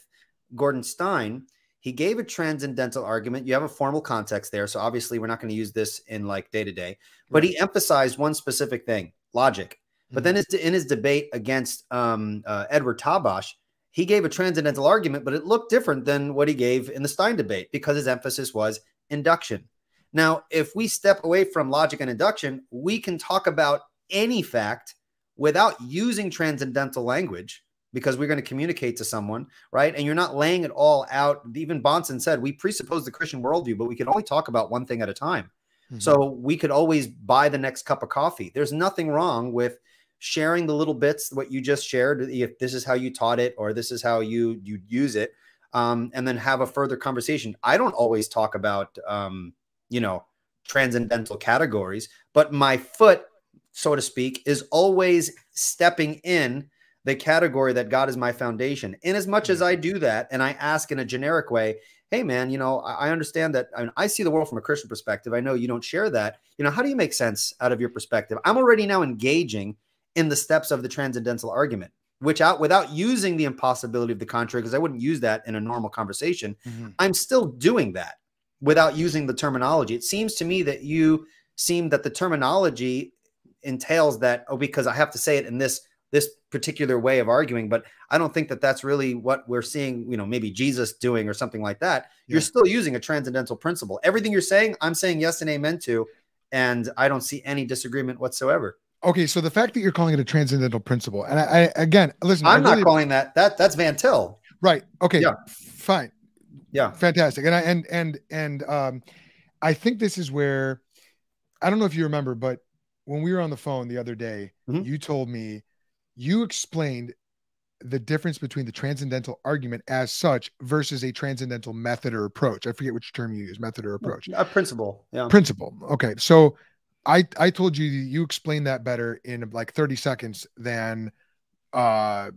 Gordon Stein. He gave a transcendental argument. You have a formal context there, so obviously we're not going to use this in like day to day. But he emphasized one specific thing: logic. But mm-hmm. then in his debate against um, uh, Edward Tabash, he gave a transcendental argument, but it looked different than what he gave in the Stein debate because his emphasis was induction. Now, if we step away from logic and induction, we can talk about any fact without using transcendental language because we're going to communicate to someone, right? And you're not laying it all out. Even Bahnsen said we presuppose the Christian worldview, but we can only talk about one thing at a time. Mm-hmm. So we could always buy the next cup of coffee. There's nothing wrong with sharing the little bits what you just shared if this is how you taught it or this is how you you use it um, and then have a further conversation i don't always talk about um, you know transcendental categories but my foot so to speak is always stepping in the category that god is my foundation. In as much as i do that and i ask in a generic way hey man you know i understand that I, mean, I see the world from a christian perspective. I know you don't share that. You know how do you make sense out of your perspective? I'm already now engaging in the steps of the transcendental argument, which out without using the impossibility of the contrary, because I wouldn't use that in a normal conversation. Mm-hmm. I'm still doing that without using the terminology. It seems to me that you seem that the terminology entails that oh because I have to say it in this this particular way of arguing but i don't think that that's really what we're seeing you know maybe jesus doing or something like that yeah. you're still using a transcendental principle everything you're saying i'm saying yes and amen to and i don't see any disagreement whatsoever Okay, so the fact that you're calling it a transcendental principle, and I, I again, listen, I'm really, not calling that that that's Van Til. Right. Okay. Yeah. Fine. Yeah. Fantastic. And I and and and um, I think this is where I don't know if you remember, but when we were on the phone the other day, mm-hmm. you told me you explained the difference between the transcendental argument as such versus a transcendental method or approach. I forget which term you use, method or approach. A principle. Yeah. Principle. Okay. So I I told you you explained that better in like 30 seconds than uh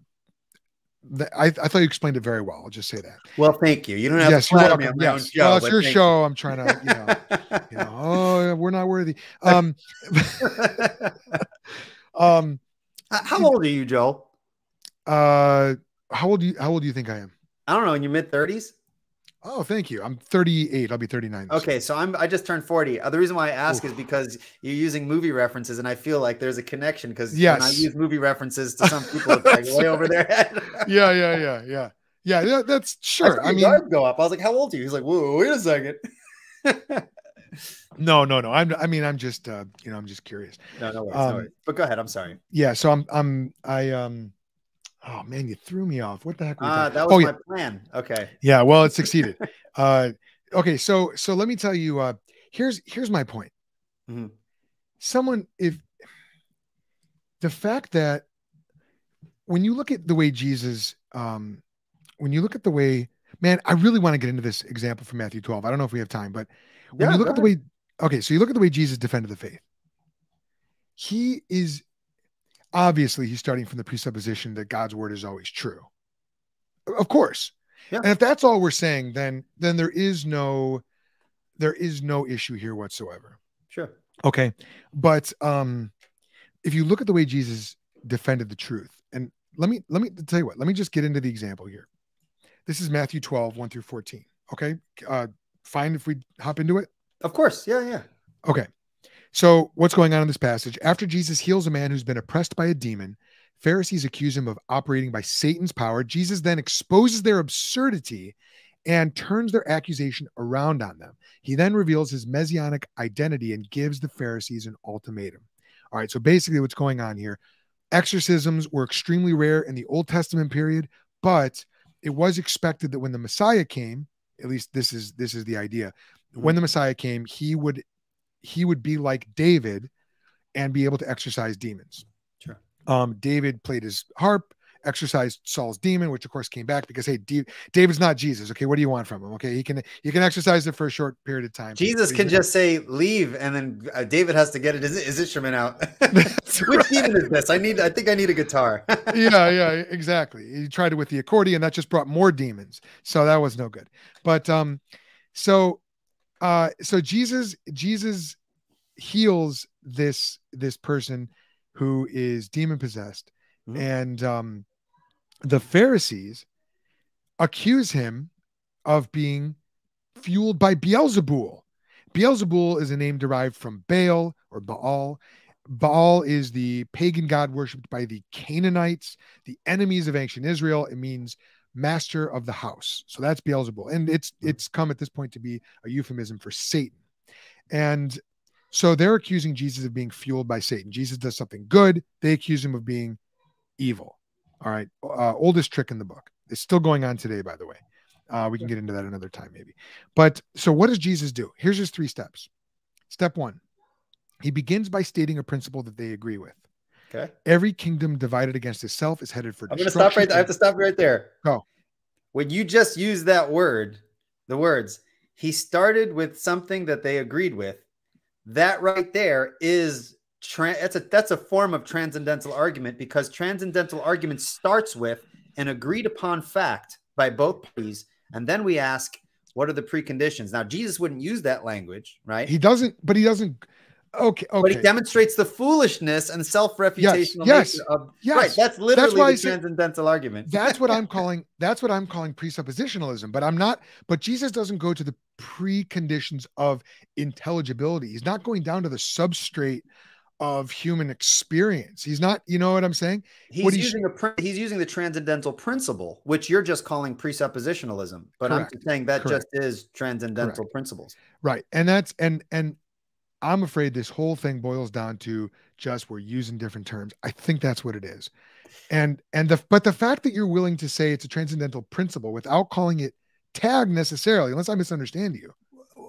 I, I thought you explained it very well. I'll just say that. Well, thank you. You don't have yes, to you're welcome. Yes. Show, well, it's your show. You. I'm trying to, you know, [laughs] you know, oh, we're not worthy. Um, [laughs] um, how old are you, Joe? Uh, how old do you, how old do you think I am? I don't know. In your mid thirties? Oh, thank you. I'm 38. I'll be 39. Okay, so I'm I just turned 40. Uh, the reason why I ask Ooh. is because you're using movie references, and I feel like there's a connection because yes. when I use movie references to some people, [laughs] it's like way over their head. [laughs] yeah, yeah, yeah, yeah, Yeah, yeah that's sure. I, I mean, go up. I was like, "How old are you?" He's like, "Whoa, wait a second. no, no, no. I'm. I mean, I'm just. Uh, you know, I'm just curious. No, no worries, um, no worries. But go ahead. I'm sorry. Yeah. So I'm. I'm. I um. Oh man, you threw me off. What the heck? Uh, that was oh, my yeah. plan. Okay. Yeah. Well, it succeeded. [laughs] uh. Okay. So so let me tell you. Uh. Here's here's my point. Mm-hmm. Someone if the fact that when you look at the way Jesus, um, when you look at the way, man, I really want to get into this example from Matthew 12. I don't know if we have time, but when yeah, you look at the way, okay, so you look at the way Jesus defended the faith. He is obviously he's starting from the presupposition that God's word is always true. Of course. Yeah. And if that's all we're saying, then then there is no there is no issue here whatsoever. Sure. Okay. But um if you look at the way Jesus defended the truth, and let me let me tell you what, let me just get into the example here. This is Matthew 12, 1 through 14. Okay. Uh fine if we hop into it? Of course. Yeah, yeah. Okay. So, what's going on in this passage? After Jesus heals a man who's been oppressed by a demon, Pharisees accuse him of operating by Satan's power. Jesus then exposes their absurdity and turns their accusation around on them. He then reveals his messianic identity and gives the Pharisees an ultimatum. All right, so basically, what's going on here exorcisms were extremely rare in the Old Testament period, but it was expected that when the Messiah came, at least this is this is the idea, when the. Messiah came, he would he would be like David and be able to exorcise demons. Sure. Um, David played his harp exorcised Saul's demon, which of course came back because hey, D- David's not Jesus. Okay, what do you want from him? Okay, he can he can exercise it for a short period of time. Jesus can just say leave, and then uh, David has to get it. Is it is it out? [laughs] [laughs] Which right. demon is this? I need. I think I need a guitar. [laughs] yeah, yeah, exactly. He tried it with the accordion. That just brought more demons. So that was no good. But um, so uh, so Jesus Jesus heals this this person who is demon possessed mm-hmm. and um the Pharisees accuse him of being fueled by Beelzebul. Beelzebul is a name derived from Baal or Baal. Baal is the pagan god worshipped by the Canaanites, the enemies of ancient Israel. It means master of the house. So that's Beelzebul. And it's it's come at this point to be a euphemism for Satan. And so they're accusing Jesus of being fueled by Satan. Jesus does something good, they accuse him of being evil. All right. Uh, oldest trick in the book. It's still going on today, by the way. Uh, we can get into that another time, maybe. But so what does Jesus do? Here's his three steps. Step one, he begins by stating a principle that they agree with. Okay. Every kingdom divided against itself is headed for I'm going to stop right there. I have to stop right there. Go. When you just use that word, the words, he started with something that they agreed with. That right there is Tra- that's a that's a form of transcendental argument because transcendental argument starts with an agreed upon fact by both parties, and then we ask, what are the preconditions? Now, Jesus wouldn't use that language, right? He doesn't, but he doesn't. Okay, okay. But he demonstrates the foolishness and self-refutational yes, yes, of yes. right. That's literally that's why the transcendental argument. That's what I'm [laughs] calling. That's what I'm calling presuppositionalism. But I'm not. But Jesus doesn't go to the preconditions of intelligibility. He's not going down to the substrate of human experience. He's not, you know what I'm saying? He's what using a he's using the transcendental principle, which you're just calling presuppositionalism, but Correct. I'm saying that Correct. just is transcendental Correct. principles. Right. And that's and and I'm afraid this whole thing boils down to just we're using different terms. I think that's what it is. And and the but the fact that you're willing to say it's a transcendental principle without calling it tag necessarily, unless I misunderstand you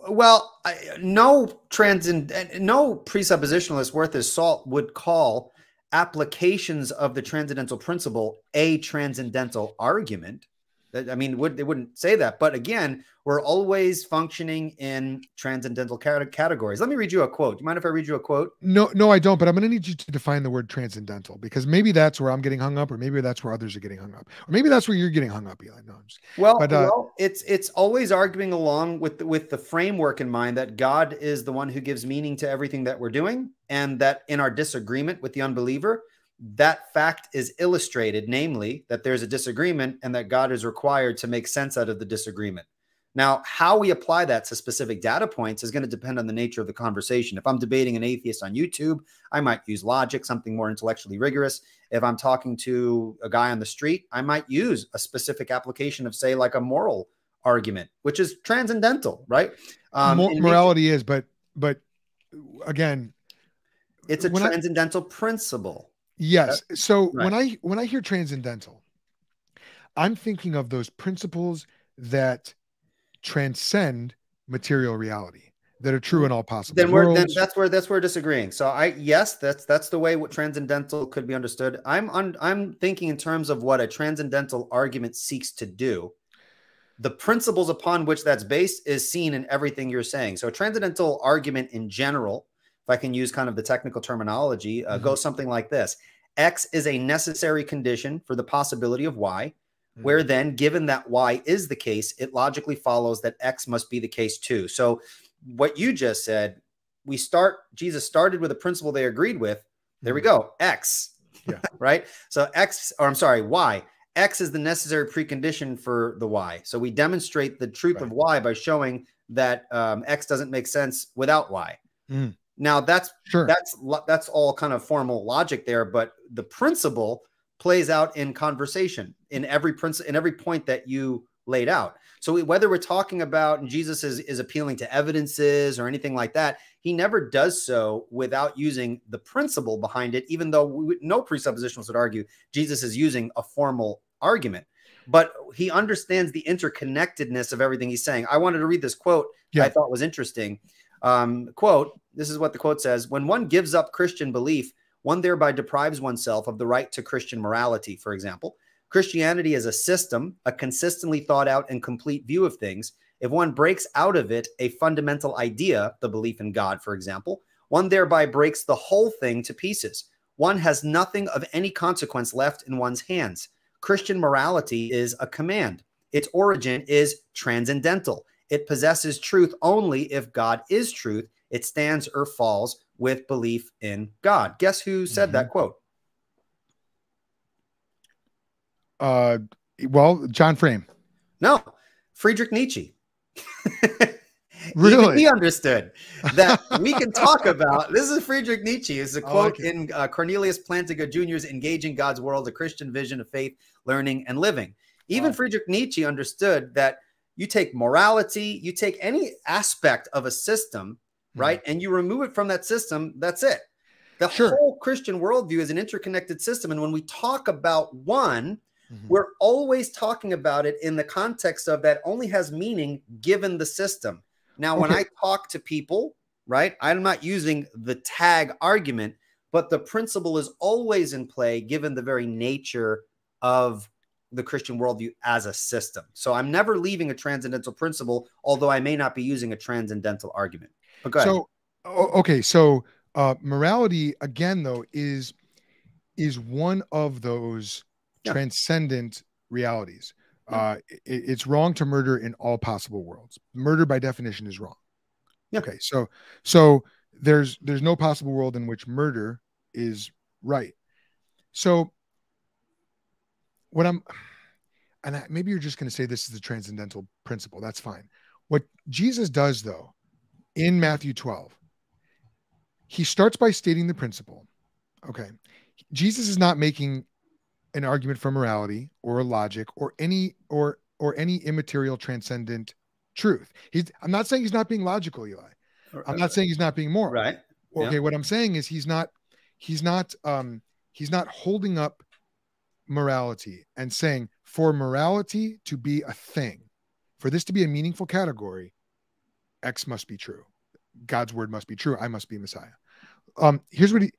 well, I, no transcend, eh, no presuppositionalist worth his salt would call applications of the transcendental principle a transcendental argument. I mean, would they wouldn't say that, but again, we're always functioning in transcendental categories. Let me read you a quote. Do you mind if I read you a quote? No, no, I don't. But I'm going to need you to define the word transcendental because maybe that's where I'm getting hung up, or maybe that's where others are getting hung up, or maybe that's where you're getting hung up, Eli. No, I'm just well, but, uh, well, it's it's always arguing along with the, with the framework in mind that God is the one who gives meaning to everything that we're doing, and that in our disagreement with the unbeliever, that fact is illustrated, namely that there's a disagreement and that God is required to make sense out of the disagreement. Now, how we apply that to specific data points is going to depend on the nature of the conversation. If I'm debating an atheist on YouTube, I might use logic, something more intellectually rigorous. If I'm talking to a guy on the street, I might use a specific application of, say, like a moral argument, which is transcendental, right? Um, morality nature, is, but but again, it's a transcendental I, principle. Yes. So right. when I when I hear transcendental, I'm thinking of those principles that transcend material reality that are true in all possible then we're then that's where that's where we're disagreeing. So i yes that's that's the way what transcendental could be understood. I'm on i'm thinking in terms of what a transcendental argument seeks to do. The principles upon which that's based is seen in everything you're saying. So a transcendental argument in general if i can use kind of the technical terminology uh, mm-hmm. goes something like this x is a necessary condition for the possibility of y where mm-hmm. then, given that Y is the case, it logically follows that X must be the case too. So, what you just said, we start, Jesus started with a principle they agreed with. There we mm-hmm. go, X. Yeah. [laughs] right. So, X, or I'm sorry, Y. X is the necessary precondition for the Y. So, we demonstrate the truth right. of Y by showing that um, X doesn't make sense without Y. Mm. Now, that's sure. that's that's all kind of formal logic there, but the principle plays out in conversation in every principle in every point that you laid out. So whether we're talking about and Jesus is, is appealing to evidences or anything like that, he never does so without using the principle behind it, even though we, no presuppositionalists would argue Jesus is using a formal argument. But he understands the interconnectedness of everything he's saying. I wanted to read this quote yeah. I thought was interesting. Um, quote, this is what the quote says When one gives up Christian belief, one thereby deprives oneself of the right to Christian morality, for example. Christianity is a system, a consistently thought out and complete view of things. If one breaks out of it a fundamental idea, the belief in God, for example, one thereby breaks the whole thing to pieces. One has nothing of any consequence left in one's hands. Christian morality is a command. Its origin is transcendental. It possesses truth only if God is truth. It stands or falls with belief in God. Guess who said mm-hmm. that quote? Uh, well, John Frame. No, Friedrich Nietzsche. [laughs] really? Even he understood that we can talk [laughs] about this is Friedrich Nietzsche. Is a quote in uh, Cornelius Plantinga Jr.'s Engaging God's World, a Christian vision of faith, learning, and living. Even wow. Friedrich Nietzsche understood that you take morality, you take any aspect of a system Mm-hmm. right? And you remove it from that system, that's it. The sure. whole Christian worldview is an interconnected system. And when we talk about one, mm-hmm. we're always talking about it in the context of that only has meaning given the system. Now, when I talk to people, right, I'm not using the tag argument, but the principle is always in play given the very nature of the Christian worldview as a system. So I'm never leaving a transcendental principle, although I may not be using a transcendental argument. Okay. So okay, so uh, morality again though is is one of those yeah. transcendent realities. Yeah. Uh, it, it's wrong to murder in all possible worlds. Murder by definition is wrong. Yeah. Okay, so so there's there's no possible world in which murder is right. So what I'm and I, maybe you're just going to say this is the transcendental principle. That's fine. What Jesus does though in Matthew 12. He starts by stating the principle. Okay. Jesus is not making an argument for morality or logic or any or or any immaterial transcendent truth. He's I'm not saying he's not being logical, Eli. I'm not saying he's not being moral. Right. Okay, yeah. what I'm saying is he's not he's not um he's not holding up morality and saying for morality to be a thing, for this to be a meaningful category, X must be true. God's word must be true. I must be Messiah. Um, here's what he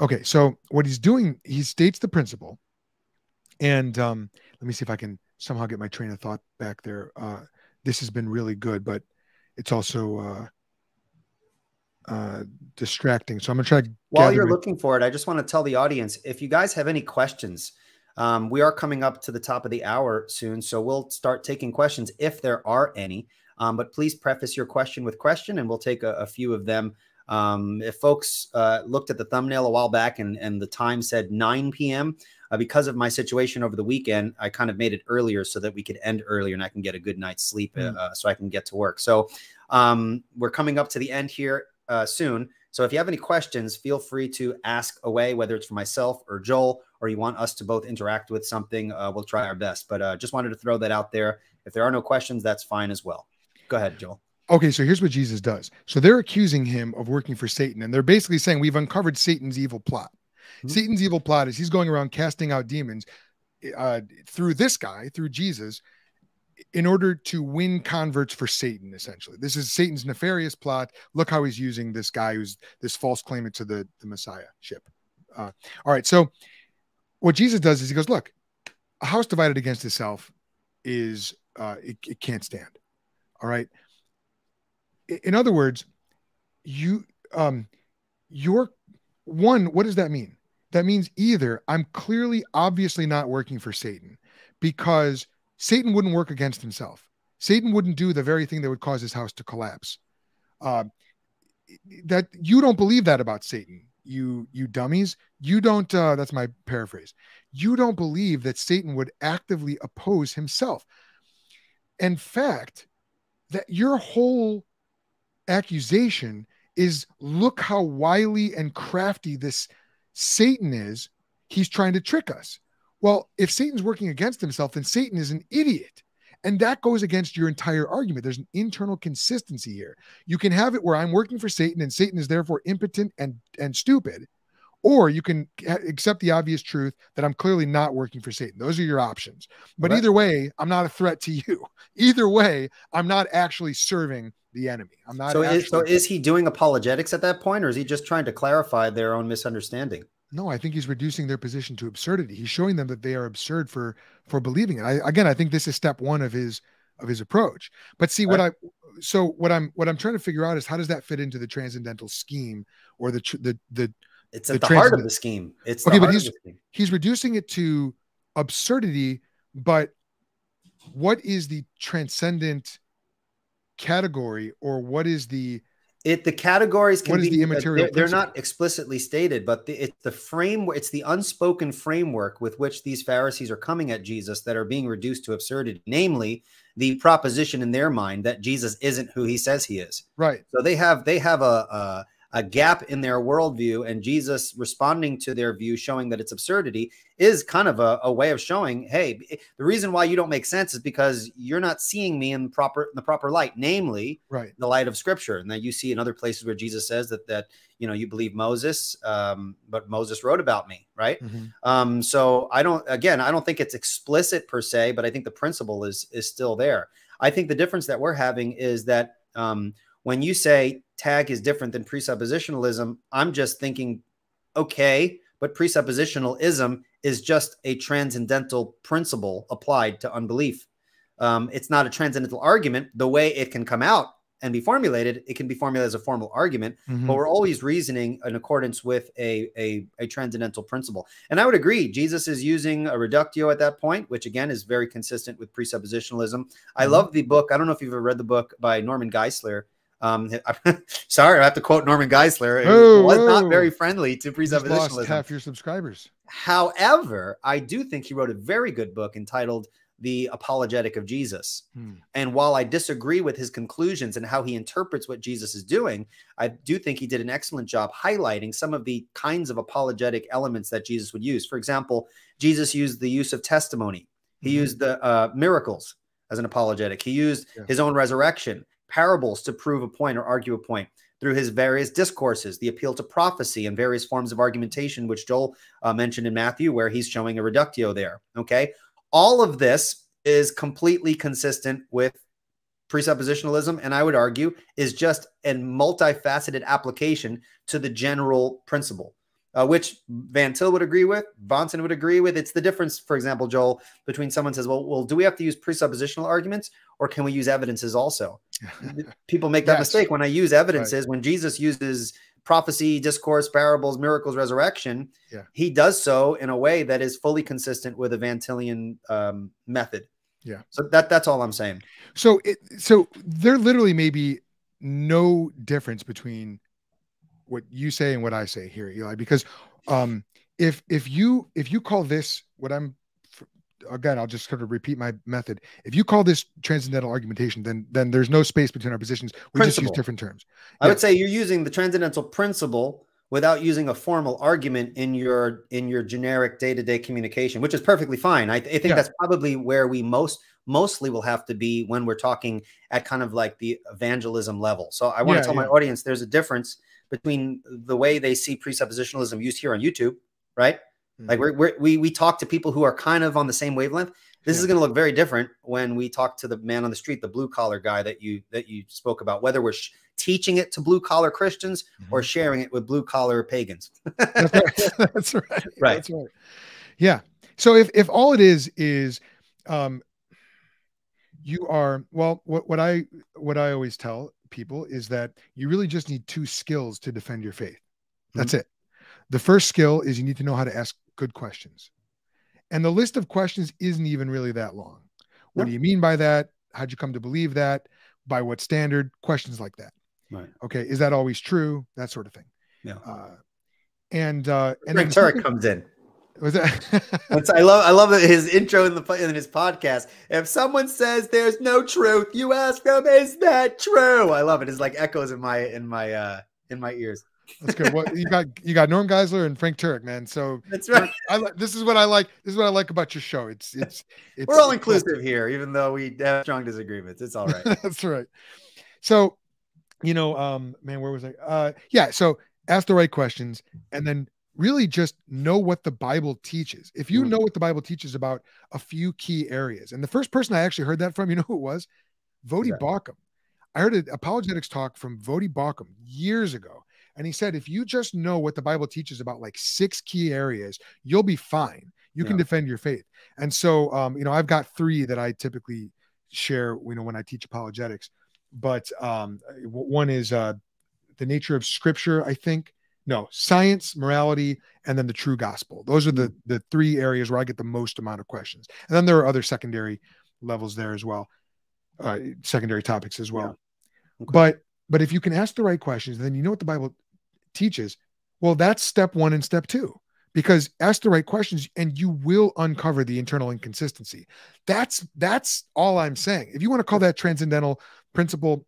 okay. So what he's doing, he states the principle. And um, let me see if I can somehow get my train of thought back there. Uh, this has been really good, but it's also uh, uh, distracting. So I'm gonna try. While you're looking for it, I just want to tell the audience if you guys have any questions, um, we are coming up to the top of the hour soon, so we'll start taking questions if there are any. Um, but please preface your question with question, and we'll take a, a few of them. Um, if folks uh, looked at the thumbnail a while back and, and the time said 9 p.m., uh, because of my situation over the weekend, I kind of made it earlier so that we could end earlier and I can get a good night's sleep mm. uh, so I can get to work. So um, we're coming up to the end here uh, soon. So if you have any questions, feel free to ask away, whether it's for myself or Joel, or you want us to both interact with something. Uh, we'll try our best. But uh, just wanted to throw that out there. If there are no questions, that's fine as well. Go ahead, Joel. Okay, so here's what Jesus does. So they're accusing him of working for Satan, and they're basically saying we've uncovered Satan's evil plot. Mm-hmm. Satan's evil plot is he's going around casting out demons uh, through this guy, through Jesus, in order to win converts for Satan, essentially. This is Satan's nefarious plot. Look how he's using this guy who's this false claimant to the, the Messiah ship. Uh, all right, so what Jesus does is he goes, Look, a house divided against itself is, uh, it, it can't stand. All right in other words, you um you're one, what does that mean? That means either I'm clearly obviously not working for Satan because Satan wouldn't work against himself. Satan wouldn't do the very thing that would cause his house to collapse. Uh, that you don't believe that about Satan, you you dummies. You don't. Uh, that's my paraphrase. You don't believe that Satan would actively oppose himself. In fact, that your whole accusation is look how wily and crafty this Satan is. He's trying to trick us. Well, if Satan's working against himself, then Satan is an idiot. And that goes against your entire argument. There's an internal consistency here. You can have it where I'm working for Satan and Satan is therefore impotent and, and stupid. Or you can accept the obvious truth that I'm clearly not working for Satan. Those are your options. But right. either way, I'm not a threat to you. [laughs] Either way, I'm not actually serving the enemy. I'm not. So, is, so is he doing apologetics at that point, or is he just trying to clarify their own misunderstanding? No, I think he's reducing their position to absurdity. He's showing them that they are absurd for for believing it. I, again, I think this is step one of his of his approach. But see, what I so what I'm what I'm trying to figure out is how does that fit into the transcendental scheme or the the the it's at the, the heart of the scheme. It's okay, but he's he's reducing it to absurdity. But what is the transcendent category or what is the it the categories can be the uh, immaterial they're, they're, not explicitly stated but the, it's the frame it's the unspoken framework with which these pharisees are coming at jesus that are being reduced to absurdity namely the proposition in their mind that jesus isn't who he says he is. Right. So they have they have a, a a gap in their worldview and Jesus responding to their view, showing that it's absurdity, is kind of a, a, way of showing, hey, the reason why you don't make sense is because you're not seeing me in the proper in the proper light, namely right. the light of Scripture, and that you see in other places where Jesus says that that you know you believe Moses, um, but Moses wrote about me, right? Mm-hmm. Um, so I don't, again, I don't think it's explicit per se, but I think the principle is is still there. I think the difference that we're having is that um, when you say tag is different than presuppositionalism, I'm just thinking, okay, but presuppositionalism is just a transcendental principle applied to unbelief. Um, it's not a transcendental argument. The way it can come out and be formulated, it can be formulated as a formal argument, mm-hmm. but we're always reasoning in accordance with a, a, a, transcendental principle. And I would agree, Jesus is using a reductio at that point, which again is very consistent with presuppositionalism. Mm-hmm. I love the book. I don't know if you've ever read the book by Norman Geisler, um, [laughs] sorry, I have to quote Norman Geisler. It oh, was oh. not very friendly to presuppositionalism. Lost half your subscribers. However, I do think he wrote a very good book entitled "The Apologetic of Jesus." Hmm. And while I disagree with his conclusions and how he interprets what Jesus is doing, I do think he did an excellent job highlighting some of the kinds of apologetic elements that Jesus would use. For example, Jesus used the use of testimony. He mm-hmm. used the uh, miracles as an apologetic. He used yeah. his own resurrection parables to prove a point or argue a point through his various discourses, the appeal to prophecy and various forms of argumentation, which Joel uh, mentioned in Matthew, where he's showing a reductio there. Okay. All of this is completely consistent with presuppositionalism, and I would argue is just a multifaceted application to the general principle uh, which Van Til would agree with, Bahnsen would agree with. It's the difference, for example, Joel, between someone says, well, well, do we have to use presuppositional arguments or can we use evidences also? [laughs] People make that yes. mistake when I use evidences, right. when Jesus uses prophecy, discourse, parables, miracles, resurrection, yeah. he does so in a way that is fully consistent with a Van Tillian um, method. Yeah. So that that's all I'm saying. So it so there literally may be no difference between what you say and what I say here, Eli, because um, if if you if you call this what I'm again, I'll just sort of repeat my method. If you call this transcendental argumentation, then then there's no space between our positions. We principle. just use different terms. I yeah. would say you're using the transcendental principle without using a formal argument in your in your generic day-to-day communication, which is perfectly fine. I, I think yeah. that's probably where we most mostly will have to be when we're talking at kind of like the evangelism level. So I want yeah, to tell my audience there's a difference between the way they see presuppositionalism used here on YouTube, right? Mm-hmm. Like we're, we're, we we talk to people who are kind of on the same wavelength. This yeah. is going to look very different when we talk to the man on the street, the blue collar guy that you that you spoke about. Whether we're sh- teaching it to blue collar Christians mm-hmm. or sharing it with blue collar pagans. [laughs] That's right. [laughs] That's right. Right. That's right. Yeah. So if if all it is is um you are well what what I what I always tell people is that you really just need two skills to defend your faith. That's mm-hmm. it. The first skill is you need to know how to ask good questions. And the list of questions isn't even really that long. What do you mean by that? How'd you come to believe that? By what standard? Questions like that. Right. Okay. Is that always true? That sort of thing. Yeah. Uh, and uh, and Greg Turek comes in. Was that? [laughs] I love I love his intro in the in his podcast. If someone says there's no truth, you ask them, "Is that true?" I love it. It's like echoes in my in my uh in my ears. That's good. What you got? You got Norm Geisler and Frank Turek, man. So that's right. I, this is what I like. This is what I like about your show. It's it's, [laughs] it's we're all inclusive here, even though we have strong disagreements. It's all right. [laughs] that's right. So, you know, um, man, where was I? Uh, yeah. So ask the right questions, and then really just know what the Bible teaches. If you mm. know what the Bible teaches about a few key areas, and the first person I actually heard that from, [laughs] you know who it was? Voddie yeah. Baucham. I heard an apologetics talk from Voddie Baucham years ago and he said, if you just know what the Bible teaches about like six key areas, you'll be fine. You yeah. can defend your faith. And so, um, you know, I've got three that I typically share, you know, when I teach apologetics. But um, one is uh, the nature of Scripture. I think no science, morality, and then the true gospel. Those are the mm. the three areas where I get the most amount of questions. And then there are other secondary levels there as well, uh, secondary topics as well. Yeah. Okay. But but if you can ask the right questions, then you know what the Bible teaches, well, that's step one and step two because ask the right questions and you will uncover the internal inconsistency. That's that's all I'm saying. If you want to call that transcendental principle,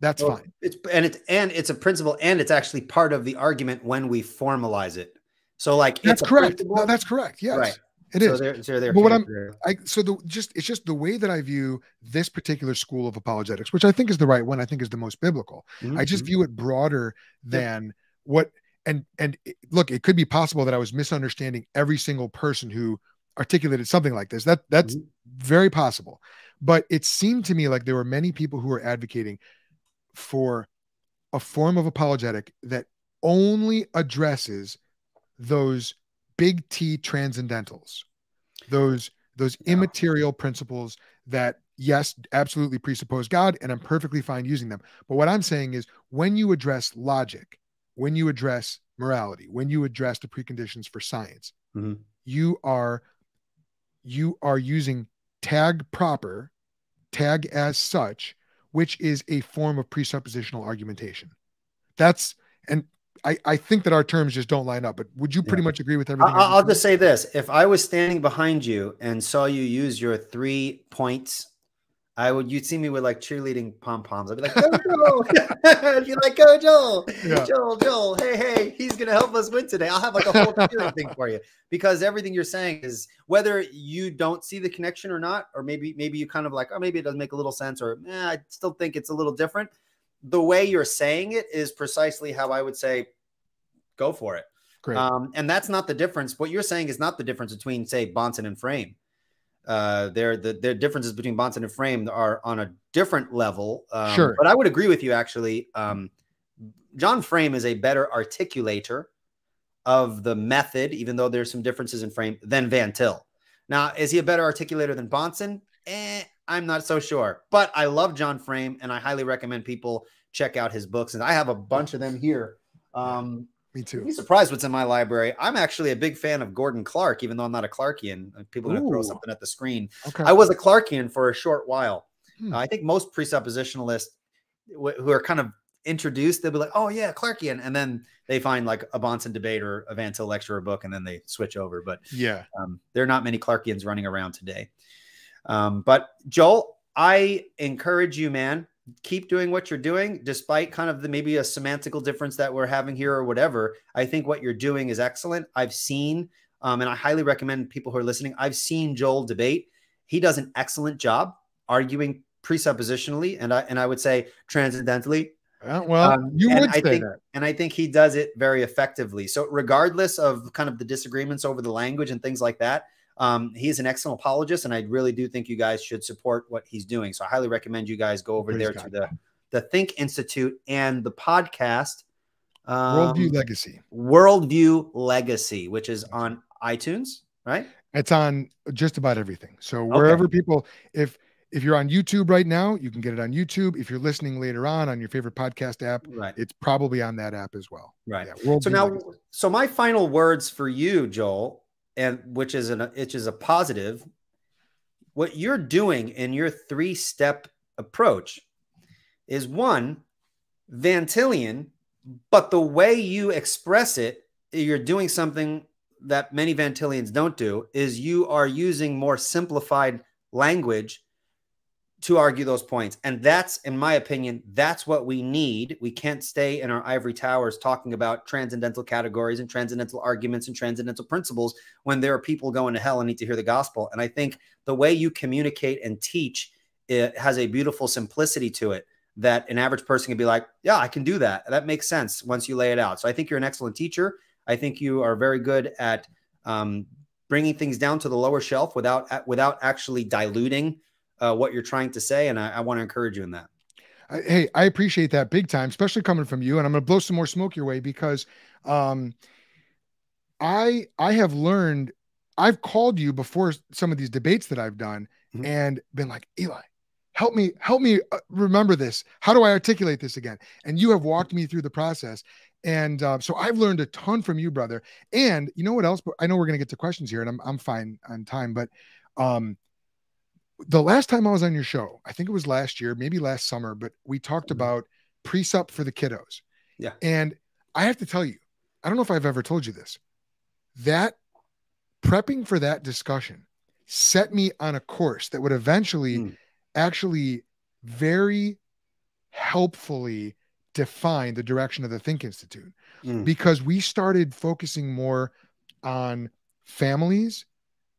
that's well, fine. It's and it's and it's a principle and it's actually part of the argument when we formalize it. So like that's correct. No, that's correct. Yes. Right. It is. So they're, so they're but what I'm, I, so the just it's just the way that I view this particular school of apologetics, which I think is the right one. I think is the most biblical. Mm-hmm. I just mm-hmm. view it broader than what and and look it could be possible that i was misunderstanding every single person who articulated something like this that that's mm-hmm. very possible but it seemed to me like there were many people who were advocating for a form of apologetic that only addresses those big T transcendentals, those those yeah. immaterial principles that yes, absolutely presuppose God, and I'm perfectly fine using them. But what I'm saying is when you address logic, when you address morality, when you address the preconditions for science, mm-hmm. you are you are using tag proper, tag as such, which is a form of presuppositional argumentation. That's and I, I think that our terms just don't line up, but would you pretty yeah. much agree with everything? I'll, I'll just say this. If I was standing behind you and saw you use your three points I would you'd see me with like cheerleading pom poms. I'd be like, go [laughs] Joel. [laughs] I'd be like, go Joel. Yeah. Joel, Joel, hey, hey, he's gonna help us win today. I'll have like a whole cheering thing for you. Because everything you're saying is whether you don't see the connection or not, or maybe maybe you kind of like, oh, maybe it doesn't make a little sense, or eh, I still think it's a little different. The way you're saying it is precisely how I would say, go for it. Great. Um, and that's not the difference. What you're saying is not the difference between, say, Bahnsen and Frame uh, there the, the differences between Bahnsen and Frame are on a different level. Um, sure. But I would agree with you actually. Um, John Frame is a better articulator of the method, even though there's some differences in Frame than Van Til. Now, is he a better articulator than Bahnsen? Eh, I'm not so sure. But I love John Frame, and I highly recommend people check out his books. And I have a bunch of them here. Um, me too. be surprised what's in my library. I'm actually a big fan of Gordon Clark, even though I'm not a Clarkian. Uh, people are going to throw something at the screen. Okay. I was a Clarkian for a short while. Hmm. Uh, I think most presuppositionalists who are kind of introduced, they'll be like, "Oh yeah, Clarkian," and then they find like a Bahnsen debate or a Van Til lecture or book, and then they switch over. But yeah, um, there are not many Clarkians running around today. Um, but Joel, I encourage you, man, keep doing what you're doing, despite kind of the maybe a semantical difference that we're having here or whatever. I think what you're doing is excellent. I've seen, um, and I highly recommend people who are listening. I've seen Joel debate. He does an excellent job arguing presuppositionally, and I and I would say transcendentally. Uh, well, um, you would I say think, that, and I think he does it very effectively. So, regardless of kind of the disagreements over the language and things like that, um, he's an excellent apologist, and I really do think you guys should support what he's doing. So I highly recommend you guys go over Praise there God. to the the Think Institute and the podcast. Um, Worldview Legacy. Worldview Legacy, which is on iTunes, right? It's on just about everything. So wherever okay. people, if if you're on YouTube right now, you can get it on YouTube. If you're listening later on on your favorite podcast app, right. it's probably on that app as well. Right. Yeah, so now, Legacy. so my final words for you, Joel, and which is an which is a positive what you're doing in your three step approach is one Van Tillian, but the way you express it, you're doing something that many Van Tillians don't do, is you are using more simplified language to argue those points. And that's, in my opinion, that's what we need. We can't stay in our ivory towers talking about transcendental categories and transcendental arguments and transcendental principles when there are people going to hell and need to hear the gospel. And I think the way you communicate and teach it has a beautiful simplicity to it that an average person can be like, yeah, I can do that. That makes sense once you lay it out. So I think you're an excellent teacher. I think you are very good at um, bringing things down to the lower shelf without without actually diluting uh, what you're trying to say, and I, I want to encourage you in that. Hey, I appreciate that big time, especially coming from you. And I'm going to blow some more smoke your way because um, I I have learned. I've called you before some of these debates that I've done mm-hmm. and been like, Eli, help me, help me uh, remember this. How do I articulate this again? And you have walked me through the process. And uh, so I've learned a ton from you, brother. And you know what else? But I know we're going to get to questions here, and I'm I'm fine on time. But um, the last time I was on your show, I think it was last year, maybe last summer, but we talked mm-hmm. about presup for the kiddos. Yeah. And I have to tell you, I don't know if I've ever told you this. That prepping for that discussion set me on a course that would eventually mm. actually very helpfully define the direction of the Think Institute mm. because we started focusing more on families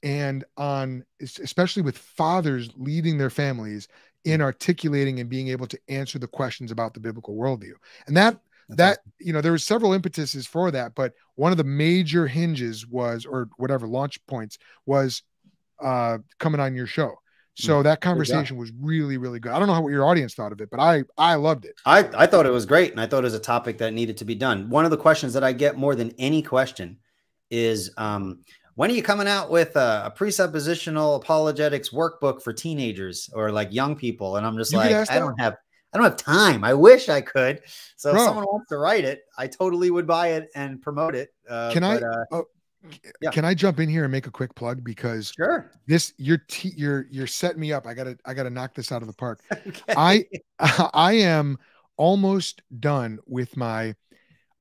and on especially with fathers leading their families in articulating and being able to answer the questions about the biblical worldview. And that That's that awesome. you know there were several impetuses for that but one of the major hinges was or whatever launch points was uh coming on your show. So mm. that conversation was really really good. I don't know what your audience thought of it but i i loved it. I i thought it was great and i thought it was a topic that needed to be done. One of the questions that i get more than any question is um when are you coming out with a, a, presuppositional apologetics workbook for teenagers or like young people? And I'm just you like, I don't have, I don't have time. I wish I could. So Bro. if someone wants to write it, I totally would buy it and promote it. Uh, can but, I? Uh, oh, yeah. Can I jump in here and make a quick plug because sure this you're t- you're you're setting me up. I gotta I gotta knock this out of the park. [laughs] okay. I [laughs] I am almost done with my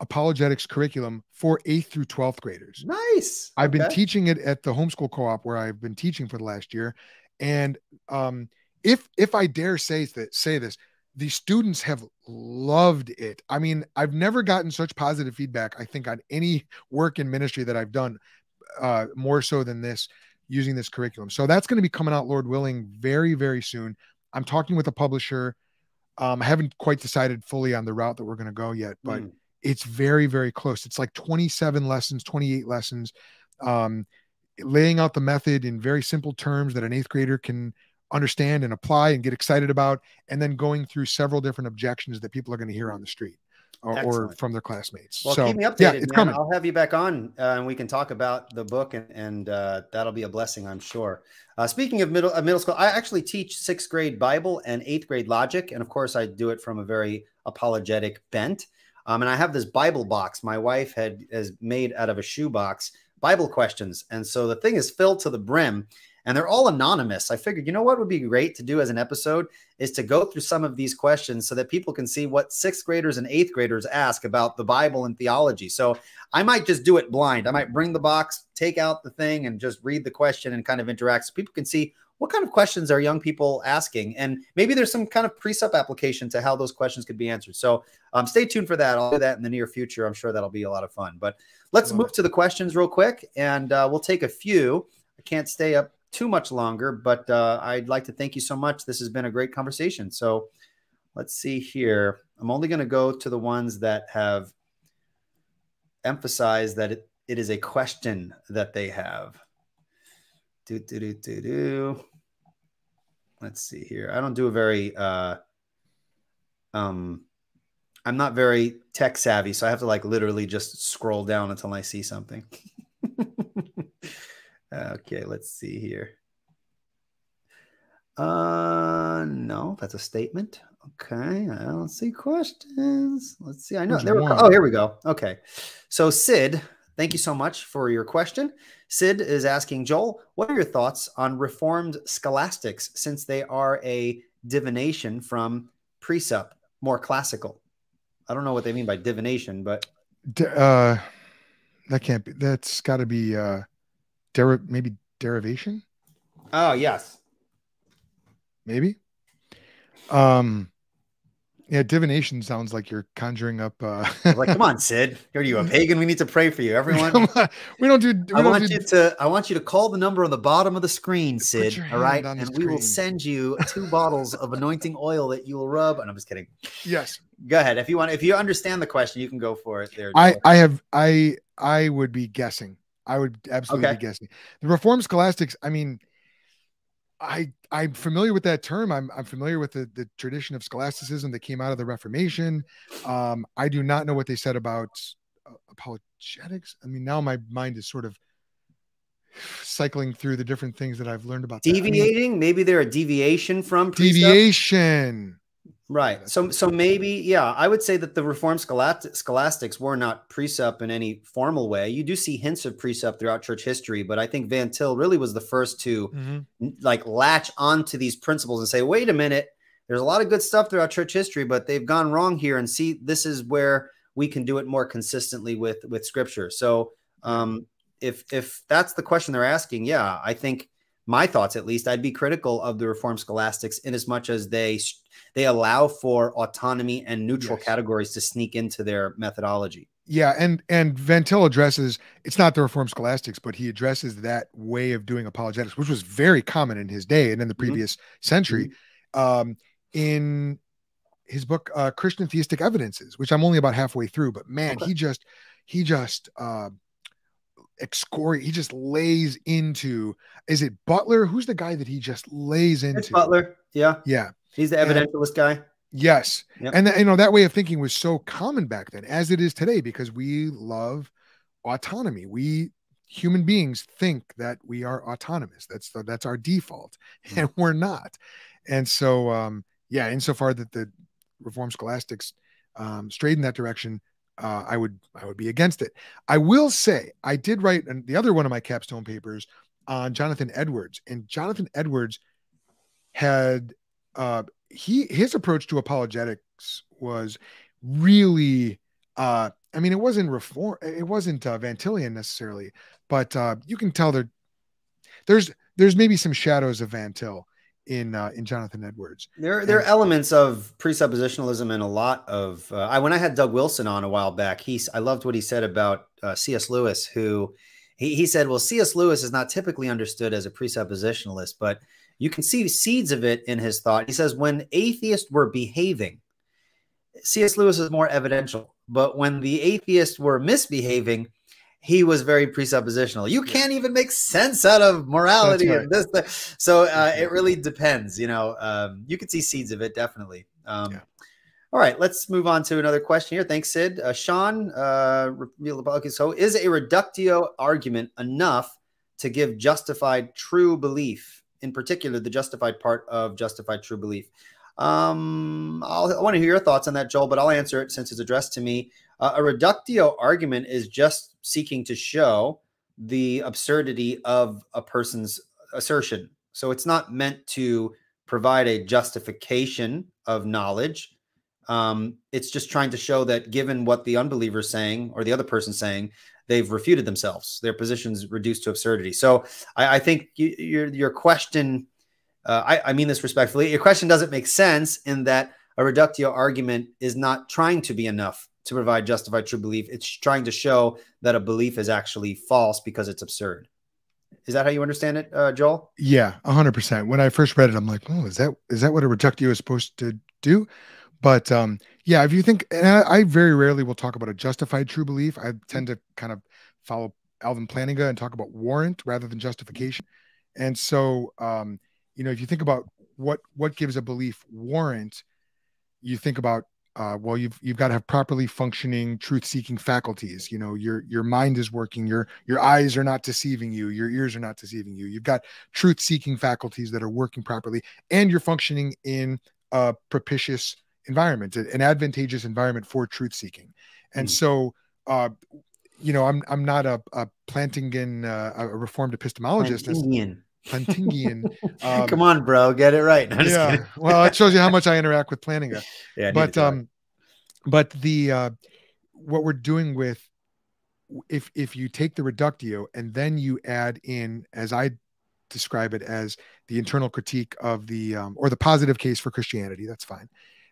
apologetics curriculum for eighth through 12th graders. Nice. I've okay. been teaching it at the homeschool co-op where I've been teaching for the last year. And um, if if I dare say that say this, the students have loved it. I mean, I've never gotten such positive feedback, I think, on any work in ministry that I've done, uh, more so than this using this curriculum. So that's going to be coming out, Lord willing, very, very soon. I'm talking with a publisher. Um, I haven't quite decided fully on the route that we're going to go yet, but mm it's very very close. It's like 27 lessons 28 lessons um, laying out the method in very simple terms that an eighth grader can understand and apply and get excited about and then going through several different objections that people are going to hear on the street or, or, from their classmates. Well so keep me updated yeah, it's man. coming. i'll have you back on uh, and we can talk about the book and, and uh, that'll be a blessing i'm sure. Uh, speaking of middle uh, middle school i actually teach sixth grade bible and eighth grade logic and of course i do it from a very apologetic bent um, and I have this Bible box my wife had has made out of a shoebox Bible questions. And so the thing is filled to the brim and they're all anonymous. I figured, you know what would be great to do as an episode is to go through some of these questions so that people can see what sixth graders and eighth graders ask about the Bible and theology. So I might just do it blind. I might bring the box, take out the thing, and just read the question and kind of interact so people can see what kind of questions are young people asking and maybe there's some kind of presup application to how those questions could be answered so um, stay tuned for that i'll do that in the near future i'm sure that'll be a lot of fun but let's move to the questions real quick and uh, we'll take a few i can't stay up too much longer, but uh, I'd like to thank you so much. This has been a great conversation. So let's see here. I'm only going to go to the ones that have emphasized that it, it is a question that they have. Do, do, do, do, do. Let's see here. I don't do a very, uh, um, I'm not very tech savvy, so I have to like literally just scroll down until I see something. [laughs] Okay, let's see here. Uh, no, that's a statement. Okay, I don't see questions. Let's see. I know there were. Oh, here we go. Okay, so Sid, thank you so much for your question. Sid is asking Joel, what are your thoughts on Reformed scholastics since they are a divination from presup, more classical? I don't know what they mean by divination, but uh, that can't be. That's got to be. uh deri- maybe derivation. Oh yes, maybe. Um, yeah, divination sounds like you're conjuring up. Uh... like, come on, Sid. Are you a [laughs] pagan? We need to pray for you, everyone. we don't do. We I don't want do... you to. I want you to call the number on the bottom of the screen, Sid. All right, and we will send you two bottles of anointing oil that you will rub. And I'm just kidding. Yes. Go ahead. If you want, if you understand the question, you can go for it. There. I I have I I would be guessing. I would absolutely Okay. be guessing. The Reformed scholastics. I mean, I I'm familiar with that term. I'm I'm familiar with the the tradition of scholasticism that came out of the Reformation. Um, I do not know what they said about uh, apologetics. I mean, now my mind is sort of cycling through the different things that I've learned about that. I mean, deviating. Maybe they're a deviation from presup. deviation. Right. So so maybe yeah, I would say that the Reformed scholastic, scholastics were not presup in any formal way. You do see hints of presup throughout church history, but I think Van Til really was the first to Mhm. like latch onto these principles and say, "Wait a minute, there's a lot of good stuff throughout church history, but they've gone wrong here and see this is where we can do it more consistently with with scripture." So, um if if that's the question they're asking, yeah, I think my thoughts at least, I'd be critical of the Reform scholastics in as much as they they allow for autonomy and neutral Yes. categories to sneak into their methodology. Yeah, and and Van Til addresses it's not the Reform scholastics, but he addresses that way of doing apologetics, which was very common in his day and in the Mhm. previous century. Um, in his book uh, Christian Theistic Evidences, which I'm only about halfway through, but man, Okay. he just he just uh, excoriate. He just lays into. Is it Butler? Who's the guy that he just lays It's into? Butler, yeah, Yeah. he's the And- evidentialist guy. Yes. Yep. And you know, that way of thinking was so common back then as it is today because we love autonomy. We human beings think that we are autonomous. That's the, that's our default Hmm. and we're not. And so um yeah, insofar that the reform scholastics um strayed in that direction, uh I would I would be against it. I will say I did write an- the other one of my capstone papers on Jonathan Edwards and Jonathan Edwards had uh he his approach to apologetics was really uh i mean it wasn't reform it wasn't uh, vantillian necessarily but uh you can tell there there's there's maybe some shadows of van til in uh in jonathan edwards There, there are elements of presuppositionalism in a lot of. Uh, I when I had Doug Wilson on a while back, he's I loved what he said about uh, C.S. Lewis, who he, he said, well, C.S. Lewis is not typically understood as a presuppositionalist, but you can see seeds of it in his thought. He says when atheists were behaving, C.S. Lewis is more evidential, but when the atheists were misbehaving, he was very presuppositional. You can't even make sense out of morality That's and this. The, so uh, it really depends. You know, um, you can see seeds of it definitely. Um, Yeah. All right, let's move on to another question here. Thanks, Sid. Uh, Sean, uh, okay, so is a reductio argument enough to give justified true belief, in particular, the justified part of justified true belief? Um, I'll, I want to hear your thoughts on that, Joel, but I'll answer it since it's addressed to me. Uh, a reductio argument is just seeking to show the absurdity of a person's assertion. So it's not meant to provide a justification of knowledge. Um, it's just trying to show that given what the unbeliever is saying or the other person saying, they've refuted themselves. Their position's reduced to absurdity. So I, I think you, your your question, uh, I, I mean this respectfully, your question doesn't make sense in that a reductio argument is not trying to be enough to provide justified true belief. It's trying to show that a belief is actually false because it's absurd. Is that how you understand it, uh, Joel? Yeah, hundred percent. When I first read it, I'm like, oh, is that is that what a reductio is supposed to do? But um, yeah, if you think, and I, I, very rarely will talk about a justified true belief. I tend to kind of follow Alvin Plantinga and talk about warrant rather than justification. And so, um, you know, if you think about what what gives a belief warrant, you think about uh, well, you've you've got to have properly functioning truth-seeking faculties. You know, your your mind is working, your your eyes are not deceiving you, your ears are not deceiving you. You've got truth-seeking faculties that are working properly, and you're functioning in a propitious environment, an advantageous environment for truth-seeking. And mm. so, uh, you know, I'm I'm not a, a Plantingan, uh, a reformed epistemologist. Plantingian. [laughs] Um, Come on, bro, get it right. No, yeah. well, it shows you how much I [laughs] interact with Plantinga. yeah. But um, but the uh, what we're doing with if if you take the reductio and then you add in, as I describe it as the internal critique of the um, or the positive case for Christianity, that's fine.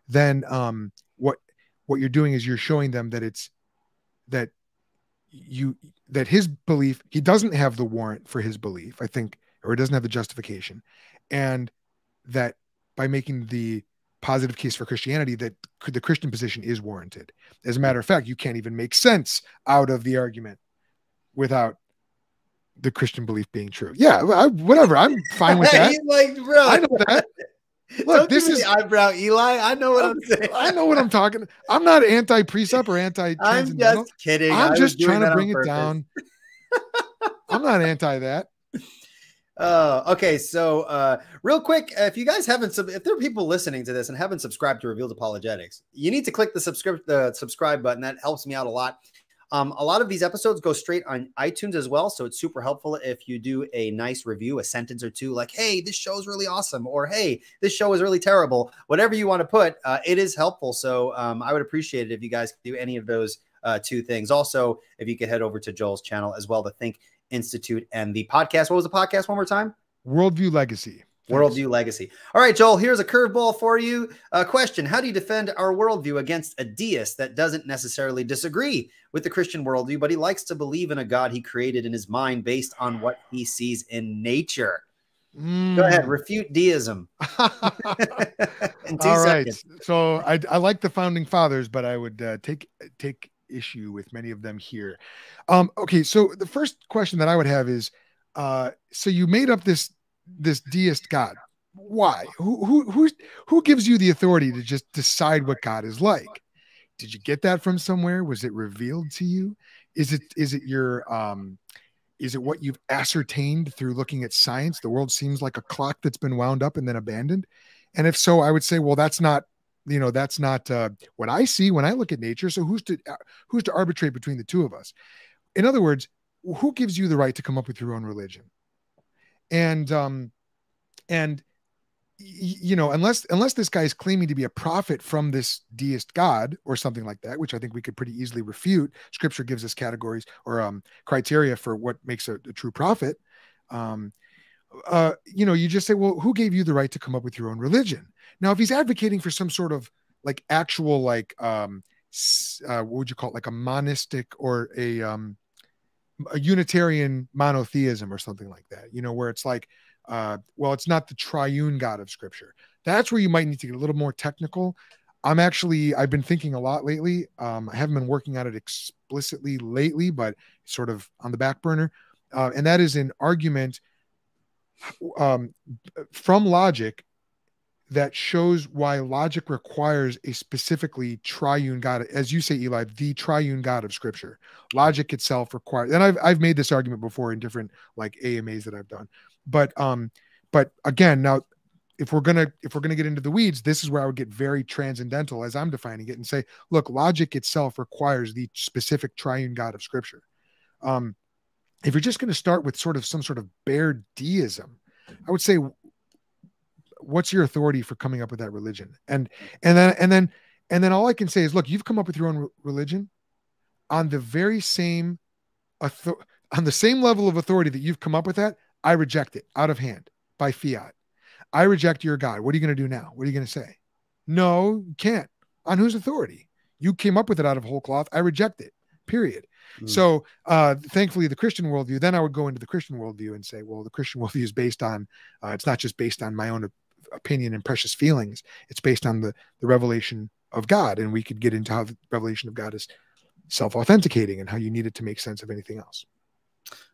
Then um, what what you're doing is you're showing them that it's that you that his belief he doesn't have the warrant for his belief i think or it doesn't have the justification and that by making the positive case for christianity that the christian position is warranted as a matter of fact you can't even make sense out of the argument without the christian belief being true yeah I, whatever i'm fine with [laughs] that like bro i know that [laughs] Look, Don't this is eyebrow Eli. I know what I'm, I'm, [laughs] saying. I know what I'm talking. I'm not anti presup or anti. I'm just kidding. I'm just trying to bring it down. I'm not anti that. Uh, okay, so uh, real quick, if you guys haven't, sub- if there are people listening to this and haven't subscribed to Revealed Apologetics, you need to click the subscribe the subscribe button. That helps me out a lot. Um, a lot of these episodes go straight on iTunes as well. So it's super helpful if you do a nice review, a sentence or two, like, hey, this show is really awesome, or hey, this show is really terrible. Whatever you want to put, uh, it is helpful. So um, I would appreciate it if you guys do any of those uh, two things. Also, if you could head over to Joel's channel as well, the Think Institute and the podcast. What was the podcast one more time? Worldview Legacy. Worldview legacy. All right, Joel, here's a curveball for you. A question How do you defend our worldview against a deist that doesn't necessarily disagree with the Christian worldview, but he likes to believe in a God he created in his mind based on what he sees in nature? Mm. Go ahead, refute deism. [laughs] [laughs] All right. So I, I like the founding fathers, but I would uh, take take issue with many of them here. Um, okay, so the first question that I would have is, uh, so you made up this this deist God? Why? Who who who who gives you the authority to just decide what God is like? Did you get that from somewhere? Was it revealed to you? Is it is it your um is it what you've ascertained through looking at science? The world seems like a clock that's been wound up and then abandoned. And if so, I would say, well, that's not, you know, that's not uh, what I see when I look at nature. So who's to uh, who's to arbitrate between the two of us? In other words, who gives you the right to come up with your own religion? and um and you know unless unless this guy is claiming to be a prophet from this deist god or something like that which i think we could pretty easily refute scripture gives us categories or um criteria for what makes a, a true prophet um uh you know you just say well who gave you the right to come up with your own religion now if he's advocating for some sort of like actual like um uh, what would you call it like a monistic or a um a Unitarian monotheism or something like that, you know, where it's like, uh, well, it's not the triune God of Scripture. That's where you might need to get a little more technical. I'm actually, I've been thinking a lot lately. Um, I haven't been working on it explicitly lately, but sort of on the back burner. Uh, and that is an argument um, from logic that shows why logic requires a specifically triune God, as you say, Eli, the triune God of Scripture. Logic itself requires, and I've I've made this argument before in different like AMAs that I've done, but um, but again, now if we're gonna if we're gonna get into the weeds, this is where I would get very transcendental as I'm defining it and say, look, logic itself requires the specific triune God of Scripture. Um, if you're just going to start with sort of some sort of bare deism, I would say, what's your authority for coming up with that religion? And and then and then and then all I can say is, look, you've come up with your own religion on the very same author- on the same level of authority that you've come up with that. I reject it out of hand by fiat. I reject your God. What are you going to do now? What are you going to say? No, you can't. On whose authority? You came up with it out of whole cloth. I reject it. Period. Mm. So, uh, thankfully, the Christian worldview. Then I would go into the Christian worldview and say, well, the Christian [laughs] worldview is based on. Uh, it's not just based on my own opinion and precious feelings. It's based on the the revelation of God, and we could get into how the revelation of God is self authenticating and how you need it to make sense of anything else.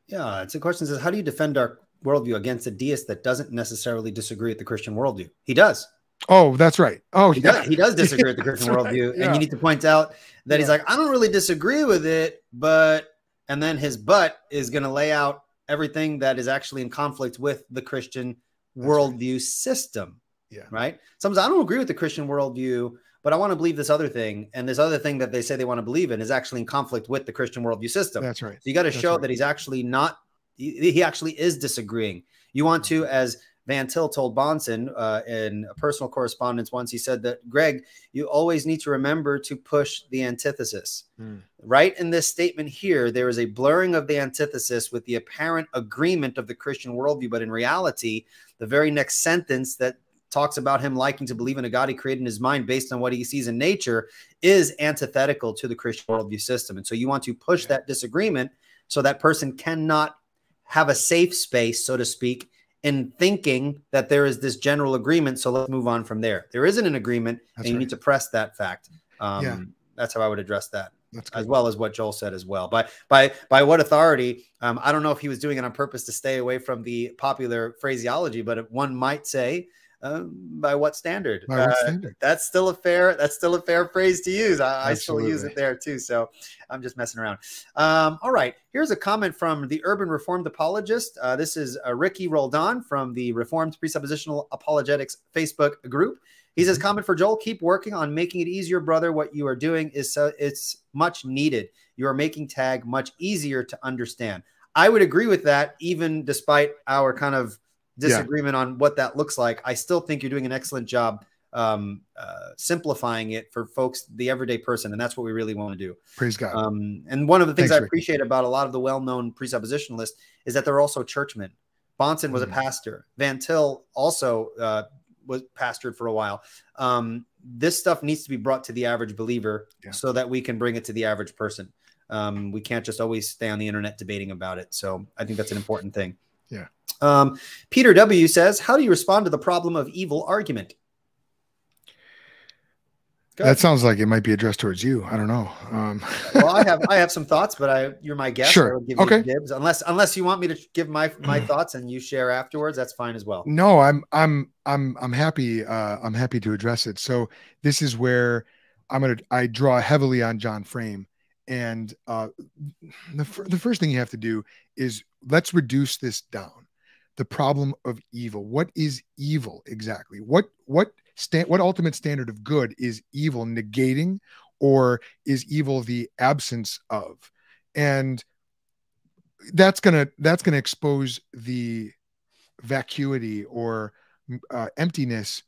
Yeah, it's a question says, how do you defend our worldview against a deist that doesn't necessarily disagree with the Christian worldview? He does. Oh, that's right. Oh, he, yeah. does, he does [laughs] disagree with the Christian worldview. Right. Yeah. And you need to point out that yeah. he's like, I don't really disagree with it, but, and then his butt is going to lay out everything that is actually in conflict with the Christian that's worldview right. system. Yeah. Right. Sometimes I don't agree with the Christian worldview, but I want to believe this other thing. And this other thing that they say they want to believe in is actually in conflict with the Christian worldview system. That's right. So you got to show right. that he's actually not, he, he, actually is disagreeing. You want to, as Van Til told Bahnsen uh, in a personal correspondence once, he said that, Greg, you always need to remember to push the antithesis. Mm. Right in this statement here, there is a blurring of the antithesis with the apparent agreement of the Christian worldview. But in reality, the very next sentence that talks about him liking to believe in a God he created in his mind based on what he sees in nature is antithetical to the Christian worldview system. And so you want to push yeah. that disagreement so that person cannot have a safe space, so to speak, in thinking that there is this general agreement. So let's move on from there. There isn't an agreement, that's and you right. need to press that fact. Um, yeah. That's how I would address that. As well as what Joel said as well. By by by what authority? Um, I don't know if he was doing it on purpose to stay away from the popular phraseology, but one might say um, by what standard? By what uh, standard? That's still a fair. That's still a fair phrase to use. I, I, still use it there too. So I'm just messing around. Um, all right. Here's a comment from the Urban Reformed Apologist. Uh, this is uh, Ricky Roldan from the Reformed Presuppositional Apologetics Facebook group. He says, mm-hmm. "Comment for Joel: Keep working on making it easier, brother. What you are doing is so it's much needed. You are making tag much easier to understand." I would agree with that, even despite our kind of disagreement yeah. on what that looks like. I still think you're doing an excellent job um, uh, simplifying it for folks, the everyday person, and that's what we really want to do. Praise God. Um, and one of the things Thanks, I appreciate Rick. about a lot of the well-known presuppositionalists is that they're also churchmen. Bahnsen was mm. a pastor. Van Til also uh, was pastored for a while. Um, this stuff needs to be brought to the average believer yeah. so that we can bring it to the average person. Um, we can't just always stay on the internet debating about it. So I think that's an important thing. Yeah. Um, Peter W says, How do you respond to the problem of evil argument? That sounds like it might be addressed towards you. I don't know. Um. well, I have [laughs] I have some thoughts, but I you're my guest. Sure. okay. Dibs. Unless unless you want me to give my my [clears throat] thoughts and you share afterwards, that's fine as well. No, I'm I'm I'm I'm happy. Uh, I'm happy to address it. So this is where I'm gonna I draw heavily on John Frame, and uh, the the first thing you have to do is let's reduce this down the problem of evil. What is evil exactly? What what stand what ultimate standard of good is evil negating or is evil the absence of? And that's gonna that's gonna expose the vacuity or uh, emptiness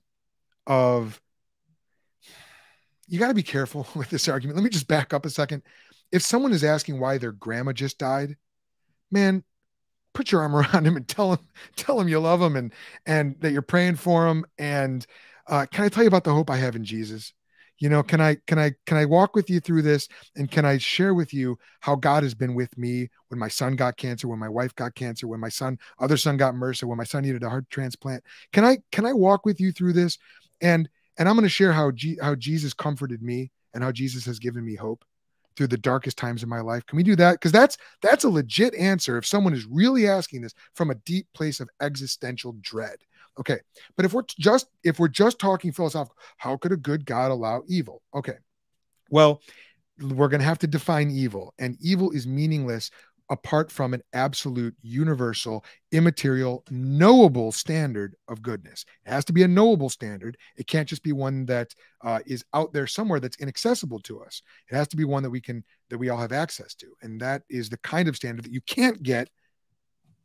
of you got to be careful [laughs] with this argument. Let me just back up a second. If someone is asking why their grandma just died, man, put your arm [laughs] around him and tell him tell him you love him and and that you're praying for him. And uh, can i tell you about the hope i have in jesus? You know can i can i can i walk with you through this? And can i share with you how god has been with me when my son got cancer when my wife got cancer when my son other son got mrsa when my son needed a heart transplant? Can i can i walk with you through this? And and i'm going to share how G, how jesus comforted me and how jesus has given me hope through the darkest times of my life? Can we do that? Because that's that's a legit answer if someone is really asking this from a deep place of existential dread. Okay. But if we're just if we're just talking philosophical, how could a good God allow evil? Okay. Well, we're going to have to define evil, and evil is meaningless apart from an absolute, universal, immaterial, knowable standard of goodness. It has to be a knowable standard. It can't just be one that uh, is out there somewhere that's inaccessible to us. It has to be one that we can that we all have access to, and that is the kind of standard that you can't get,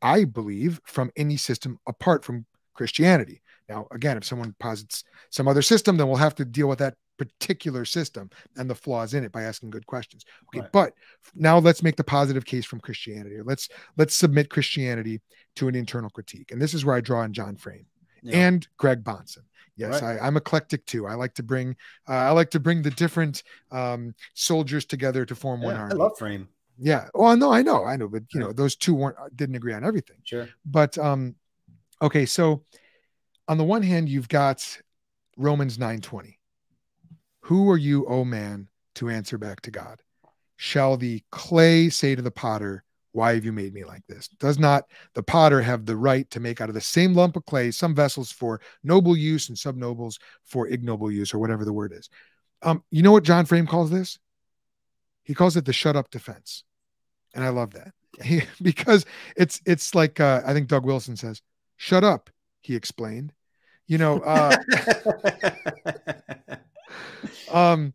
I believe, from any system apart from Christianity. Now, again, if someone posits some other system, then we'll have to deal with that particular system and the flaws in it by asking good questions. Okay, right. but now let's make the positive case from Christianity. Let's let's submit Christianity to an internal critique. And this is where I draw on John Frame yeah. and Greg Bahnsen. Yes, right. I, am eclectic too. I like to bring uh, I like to bring the different um, soldiers together to form yeah, one army. I love Frame. Yeah. Well, no, I know, I know, but you know, those two weren't didn't agree on everything. Sure. But um, okay, so on the one hand, you've got Romans 9:20. Who are you, O man, to answer back to God? Shall the clay say to the potter, Why have you made me like this? Does not the potter have the right to make out of the same lump of clay some vessels for noble use and some nobles for ignoble use, or whatever the word is? Um, you know what John Frame calls this? He calls it the shut up defense. And I love that. He, [laughs] because it's it's like uh, I think Doug Wilson says, shut up, he explained. You know, uh, [laughs] um,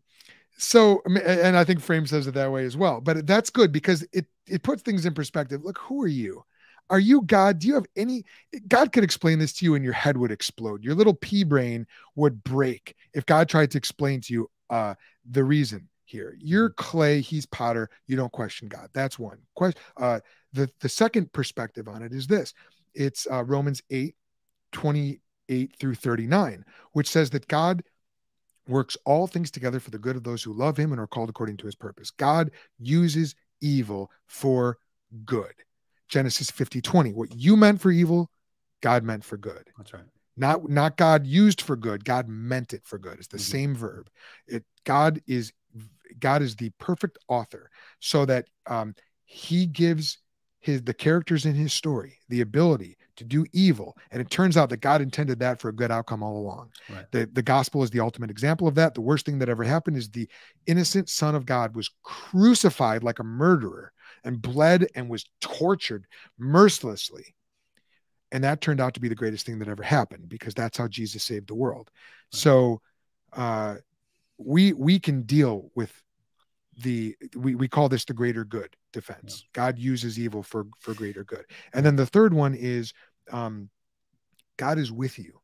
so and I think Frame says it that way as well. But that's good because it it puts things in perspective. Look, who are you? Are you God? Do you have any? God could explain this to you, and your head would explode. Your little pea brain would break if God tried to explain to you uh, the reason here. You're mm-hmm. clay, he's potter. You don't question God. That's one. Question. Uh, the the second perspective on it is this. It's uh, Romans 8, 28 through 39, which says that God works all things together for the good of those who love him and are called according to his purpose. God uses evil for good. Genesis 50 20. What you meant for evil, God meant for good. That's right. Not, not God used for good, God meant it for good. It's the mm-hmm. same verb. It God is God is the perfect author, so that um, he gives his the characters in his story the ability to do evil and it turns out that god intended that for a good outcome all along. Right. the, the gospel is the ultimate example of that. The worst thing that ever happened is the innocent son of god was crucified like a murderer and bled and was tortured mercilessly. And that turned out to be the greatest thing that ever happened because that's how jesus saved the world. Right. so uh, we we can deal with the we, we call this the greater good defense. Yeah. god uses evil for for greater good. And then the third one is um god is with you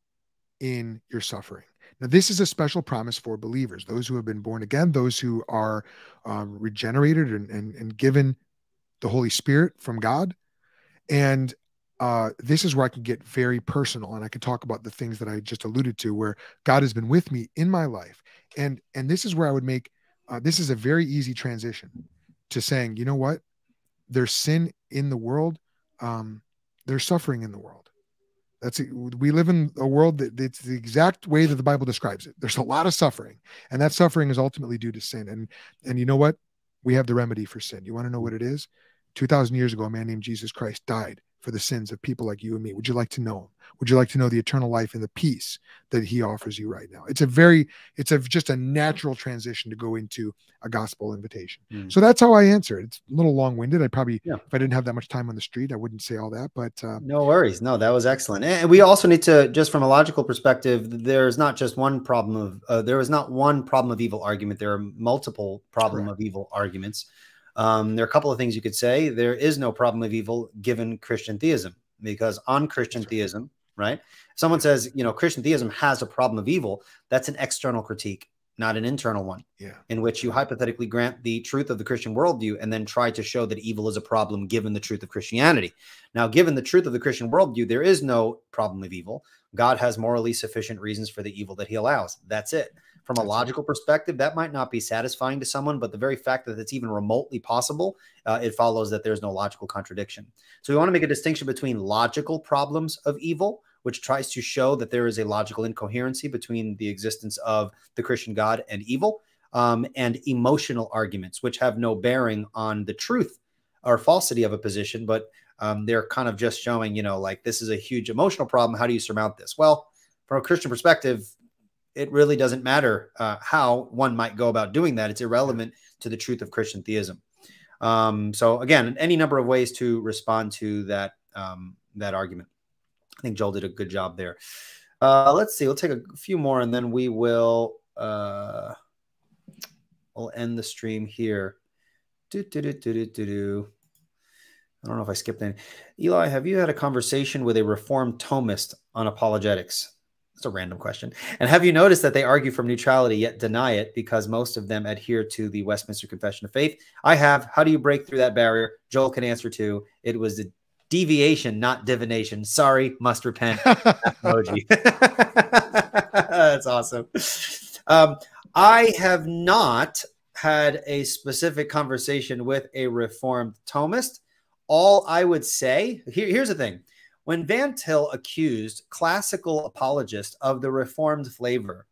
in your suffering. Now this is a special promise for believers those who have been born again those who are um, regenerated and, and and given the holy spirit from god. And uh, this is where I can get very personal and I can talk about the things that I just alluded to, where God has been with me in my life. And and this is where I would make uh, this is a very easy transition to saying, you know what? There's sin in the world. Um, there's suffering in the world. That's it. we live in a world that it's the exact way that the Bible describes it. There's a lot of suffering, and that suffering is ultimately due to sin. And and you know what? We have the remedy for sin. You want to know what it is? Two thousand years ago, a man named Jesus Christ died for the sins of people like you and me? Would you like to know him? Would you like to know the eternal life and the peace that he offers you right now? It's a very, it's a just a natural transition to go into a gospel invitation. Mm. So that's how I answer it. It's a little long winded. I probably, yeah. if I didn't have that much time on the street, I wouldn't say all that, but uh, no worries. No, that was excellent. And we also need to, just from a logical perspective, there's not just one problem of, uh, there is not one problem of evil argument. There are multiple problem Correct. of evil arguments. Um, there are a couple of things you could say. There is no problem of evil given Christian theism, because on Christian right. theism, right? Someone says, you know, Christian theism has a problem of evil, that's an external critique, not an internal one. Yeah. In which you hypothetically grant the truth of the Christian worldview and then try to show that evil is a problem given the truth of Christianity. Now, given the truth of the Christian worldview, there is no problem of evil. God has morally sufficient reasons for the evil that he allows. That's it. From a logical perspective, that might not be satisfying to someone, but the very fact that it's even remotely possible, uh, it follows that there's no logical contradiction. So we want to make a distinction between logical problems of evil, which tries to show that there is a logical incoherency between the existence of the Christian God and evil, um, and emotional arguments, which have no bearing on the truth or falsity of a position, but um, they're kind of just showing, you know, like this is a huge emotional problem. How do you surmount this? Well, from a Christian perspective, it really doesn't matter uh, how one might go about doing that. It's irrelevant to the truth of Christian theism. Um, so again, any number of ways to respond to that um, that argument. I think Joel did a good job there. Uh, let's see. We'll take a few more, and then we will uh, we'll end the stream here. Do, do, do, do, do, do. I don't know if I skipped any. Eli, have you had a conversation with a reformed Thomist on apologetics? It's a random question. And have you noticed that they argue from neutrality yet deny it because most of them adhere to the Westminster Confession of Faith? I have. How do you break through that barrier? Joel can answer too. It was the deviation, not divination. Sorry, must repent. [laughs] Emoji. [laughs] That's awesome. Um, I have not had a specific conversation with a reformed Thomist. All I would say here, here's the thing when Van Til accused classical apologists of the reformed flavor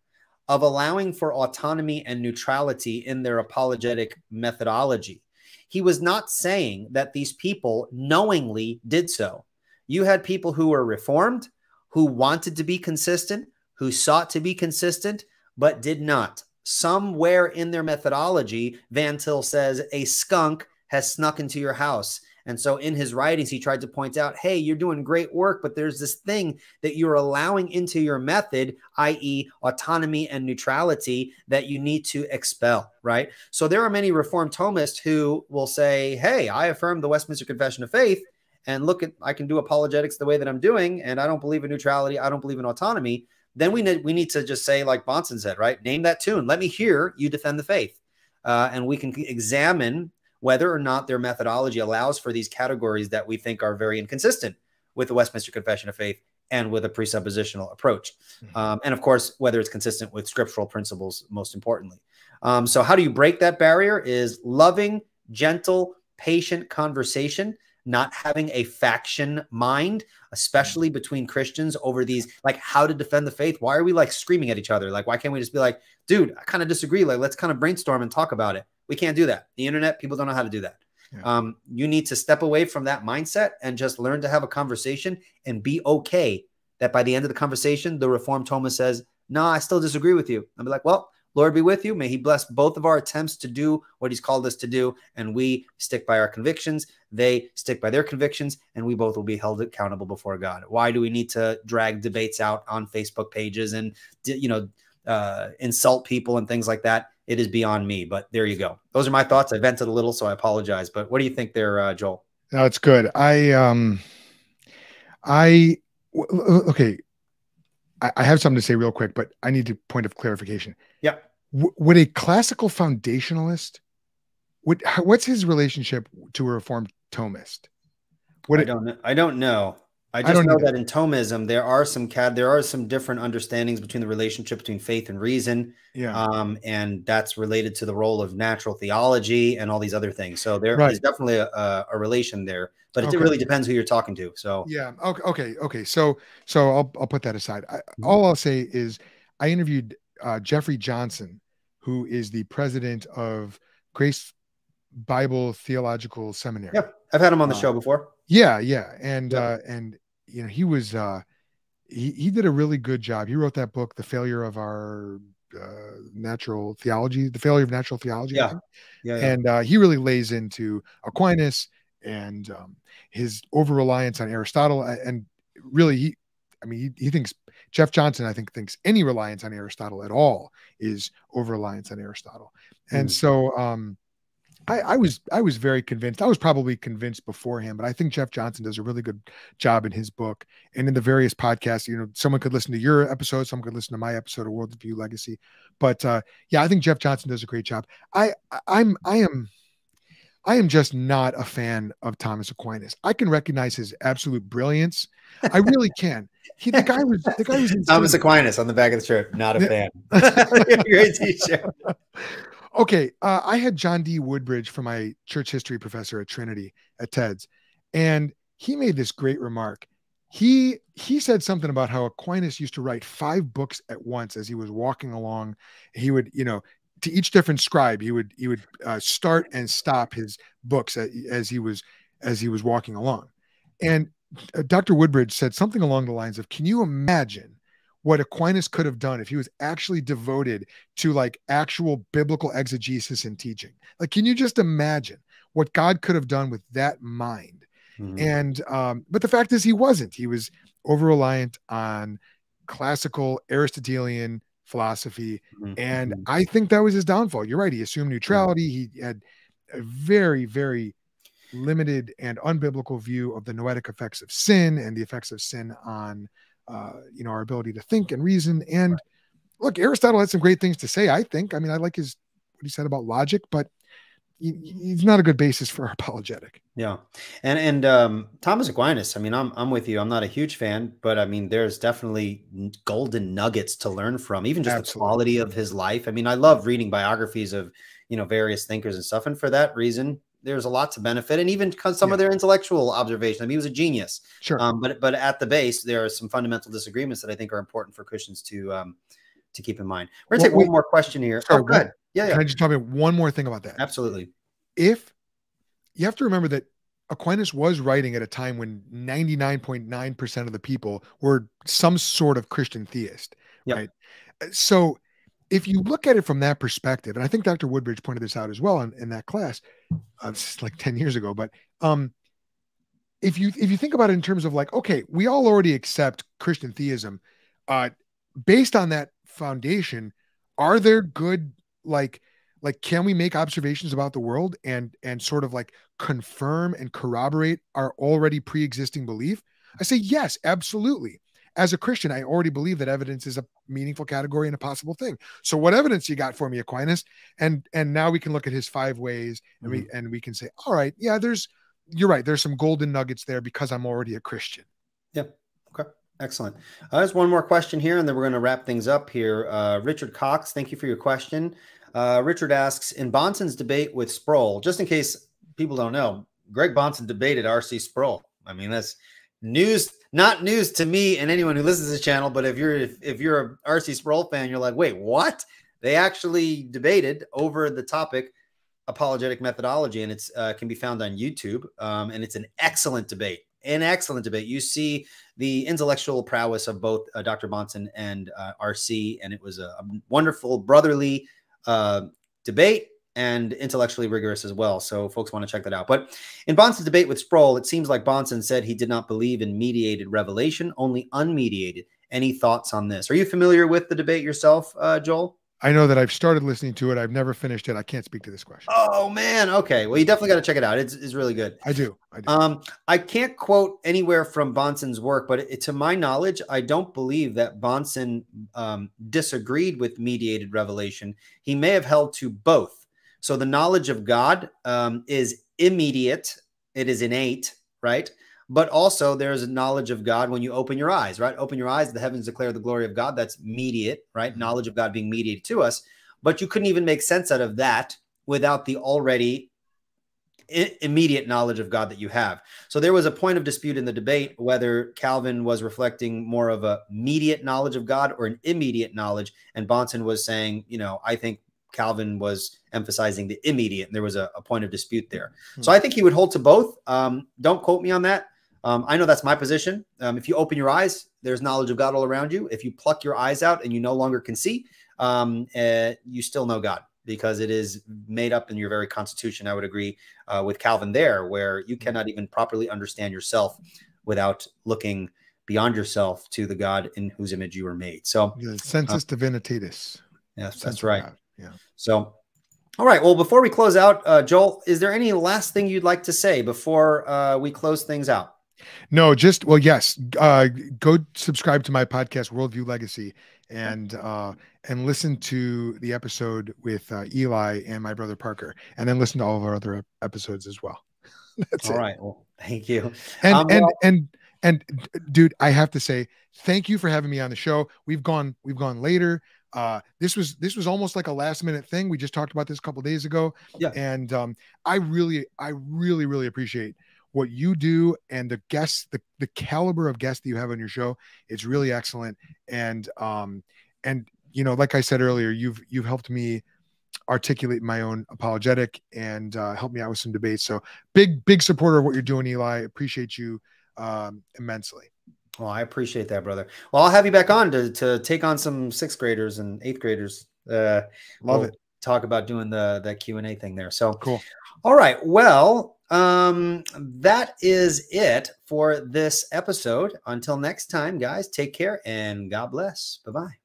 of allowing for autonomy and neutrality in their apologetic methodology, he was not saying that these people knowingly did so. You had people who were reformed, who wanted to be consistent, who sought to be consistent, but did not. Somewhere in their methodology, Van Til says a skunk has snuck into your house and so in his writings, he tried to point out, hey, you're doing great work, but there's this thing that you're allowing into your method, i.e., autonomy and neutrality, that you need to expel, right? So there are many Reformed Thomists who will say, hey, I affirm the Westminster Confession of Faith. And look at, I can do apologetics the way that I'm doing, and I don't believe in neutrality. I don't believe in autonomy. Then we need we need to just say, like Bahnsen said, right? Name that tune. Let me hear you defend the faith, uh, and we can examine whether or not their methodology allows for these categories that we think are very inconsistent with the Westminster Confession of Faith and with a presuppositional approach. Mm-hmm. Um, and of course, whether it's consistent with scriptural principles, most importantly. Um, so, how do you break that barrier? Is loving, gentle, patient conversation, not having a faction mind, especially mm-hmm. between Christians over these, like how to defend the faith. Why are we like screaming at each other? Like, why can't we just be like, dude, I kind of disagree. Like, let's kind of brainstorm and talk about it. We can't do that. The internet, people don't know how to do that. Yeah. Um, you need to step away from that mindset and just learn to have a conversation and be okay that by the end of the conversation, the Reformed Thomist says, No, I still disagree with you. I'll be like, Well, Lord be with you. May He bless both of our attempts to do what He's called us to do. And we stick by our convictions. They stick by their convictions. And we both will be held accountable before God. Why do we need to drag debates out on Facebook pages and, you know, uh, insult people and things like that? it is beyond me. But there you go. Those are my thoughts. I vented a little, so I apologize. But what do you think there, uh, Joel? No, it's good. I um, I okay. I, I have something to say real quick, but I need a point of clarification. Yeah. W- would a classical foundationalist would what's his relationship to a reformed Thomist? What I don't know. I don't know. I just I know that in Thomism there are some cad there are some different understandings between the relationship between faith and reason. Yeah. Um, and that's related to the role of natural theology and all these other things. So there right. is definitely a, a, relation there, but it okay. really depends who you're talking to. So yeah. Okay. Okay. Okay. So so I'll I'll put that aside. I, mm-hmm. all I'll say is I interviewed uh, Jeffrey Johnson, who is the president of Grace Bible Theological Seminary. Yep, I've had him on the uh, show before. Yeah, yeah, and uh, and you know, he was uh he he did a really good job. He wrote that book, The Failure of Our uh, Natural Theology, The Failure of Natural Theology. Yeah. yeah, yeah. And uh, he really lays into Aquinas and um, his over reliance on Aristotle. And really, he, I mean, he, he thinks Jeff Johnson, I think, thinks any reliance on Aristotle at all is over reliance on Aristotle. And mm. so, um, I, I, was I was very convinced. I was probably convinced beforehand, but I think Jeff Johnson does a really good job in his book and in the various podcasts. You know, someone could listen to your episode, someone could listen to my episode of Worldview Legacy. But uh, yeah, I think Jeff Johnson does a great job. I I'm I am I am just not a fan of Thomas Aquinas. I can recognize his absolute brilliance. I really [laughs] can. He, the guy was the guy was Thomas Aquinas on the back of the shirt. Not a fan. [laughs] [laughs] great t-shirt. Okay, uh, I had John D. Woodbridge for my church history professor at Trinity at TEDS, and he made this great remark. He he said something about how Aquinas used to write five books at once as he was walking along. He would, you know, to each different scribe, he would he would uh, start and stop his books as, as he was as he was walking along. And uh, Dr. Woodbridge said something along the lines of, "Can you imagine what Aquinas could have done if he was actually devoted to like actual biblical exegesis and teaching. Like, can you just imagine what God could have done with that mind. Mhm. And um, but the fact is, he wasn't. He was over reliant on classical Aristotelian philosophy, Mhm. and Mhm. I think that was his downfall. You're right. He assumed neutrality. He had a very, very limited and unbiblical view of the noetic effects of sin and the effects of sin on, uh, you know, our ability to think and reason. And look, Aristotle had some great things to say. I think. I mean, I like his what he said about logic, but he's not a good basis for [laughs] apologetic. Yeah, and and um, Thomas Aquinas. I mean, I'm I'm with you. I'm not a huge fan, but I mean, there's definitely golden nuggets to learn from. Even just the quality of his life. I mean, I love reading biographies of you know various thinkers and stuff, and for that reason, there's a lot to benefit, and even some of their intellectual observations. I mean, he was a genius. Sure. Um, but but at the base, there are some fundamental disagreements that I think are important for Christians to um, to keep in mind. We're gonna Well, take one more question here. Sorry, oh, good. Yeah, yeah. Can I just tell me one more thing about that? absolutely. if you have to remember that Aquinas was writing at a time when 99.9% of the people were some sort of Christian theist, Yep. right? So if you look at it from that perspective, and I think Dr. Woodbridge pointed this out as well in, in that class, uh, is like 10 years ago, but um, if you if you think about it in terms of like, okay, we all already accept Christian theism, uh, based on that foundation, are there good like like can we make observations about the world and and sort of like confirm and corroborate our already pre-existing belief i say yes absolutely as a christian i already believe that evidence is a meaningful category and a possible thing so what evidence you got for me aquinas and and now we can look at his five ways and we and we can say all right yeah there's you're right there's some golden nuggets there because i'm already a christian Yep. Okay. Excellent. Uh, there's one more question here, and then we're going to wrap things up here. Uh, Richard Cox, thank you for your question. Uh, Richard asks In Bahnsen's debate with Sproul, just in case people don't know, Greg Bahnsen debated R.C. Sproul. I mean, that's news, not news to me and anyone who listens to the channel. But if you're if, if you're a R.C. Sproul fan, you're like, wait, what? They actually debated over the topic apologetic methodology, and it's uh, can be found on YouTube. Um, and it's an excellent debate, an excellent debate. You see the intellectual prowess of both uh, Dr. Bahnsen and uh, RC, and it was a, a wonderful brotherly uh, debate and intellectually rigorous as well. So folks want to check that out. But in Bahnsen's debate with Sproul, it seems like Bahnsen said he did not believe in mediated revelation, only unmediated. Any thoughts on this? Are you familiar with the debate yourself, uh, Joel? i know that i've started listening to it i've never finished it i can't speak to this question Oh man, okay. Well, you definitely got to check it out. It's, it's really good. i do i do Um, I can't quote anywhere from Bahnsen's work, but it, to my knowledge, I don't believe that Bahnsen um, disagreed with mediated revelation. He may have held to both. So the knowledge of God um, is immediate; it is innate, right? But also, there's a knowledge of God when you open your eyes, right? Open your eyes, the heavens declare the glory of God. That's mediate, right? Knowledge of God being mediated to us. But you couldn't even make sense out of that without the already immediate knowledge of God that you have. So there was a point of dispute in the debate whether Calvin was reflecting more of a immediate knowledge of God or an immediate knowledge. And Bahnsen was saying, you know, I think Calvin was emphasizing the immediate, and there was a, a point of dispute there. So I think he would hold to both. Um, don't quote me on that. Um, I know that's my position. Um, if you open your eyes, there's knowledge of God all around you. If you pluck your eyes out and you no longer can see, um, uh, you still know God because it is made up in your very constitution. I would agree uh, with Calvin there, where you cannot even properly understand yourself without looking beyond yourself to the God in whose image you were made. So, The sensus divinitatis. yes, sense that's right. God. Yeah. So, all right. Well, before we close out, uh, Joel, is there any last thing you'd like to say before uh, we close things out? No, just well, yes. Uh, go subscribe to my podcast, Worldview Legacy, and uh, and listen to the episode with uh, Eli and my brother Parker, and then listen to all of our other episodes as well. [laughs] That's All it. right. Well, thank you. And Um, and well- and and d- dude, I have to say thank you for having me on the show. We've gone we've gone later. Uh, this was this was almost like a last minute thing. We just talked about this a couple days ago. Yeah. And um, I really I really really appreciate what you do and the guests the the caliber of guests that you have on your show. It's really excellent. And um and you know like I said earlier, you've you've helped me articulate my own apologetic and uh, help me out with some debates. So big, big supporter of what you're doing, Eli. Appreciate you um, immensely. Well, I appreciate that, brother. Well, I'll have you back on to, to take on some sixth graders and eighth graders. Uh, Love we'll it. talk about doing the the Q and A thing there. So cool. All right. Well, um, that is it for this episode. Until next time, guys, take care and God bless. Bye bye.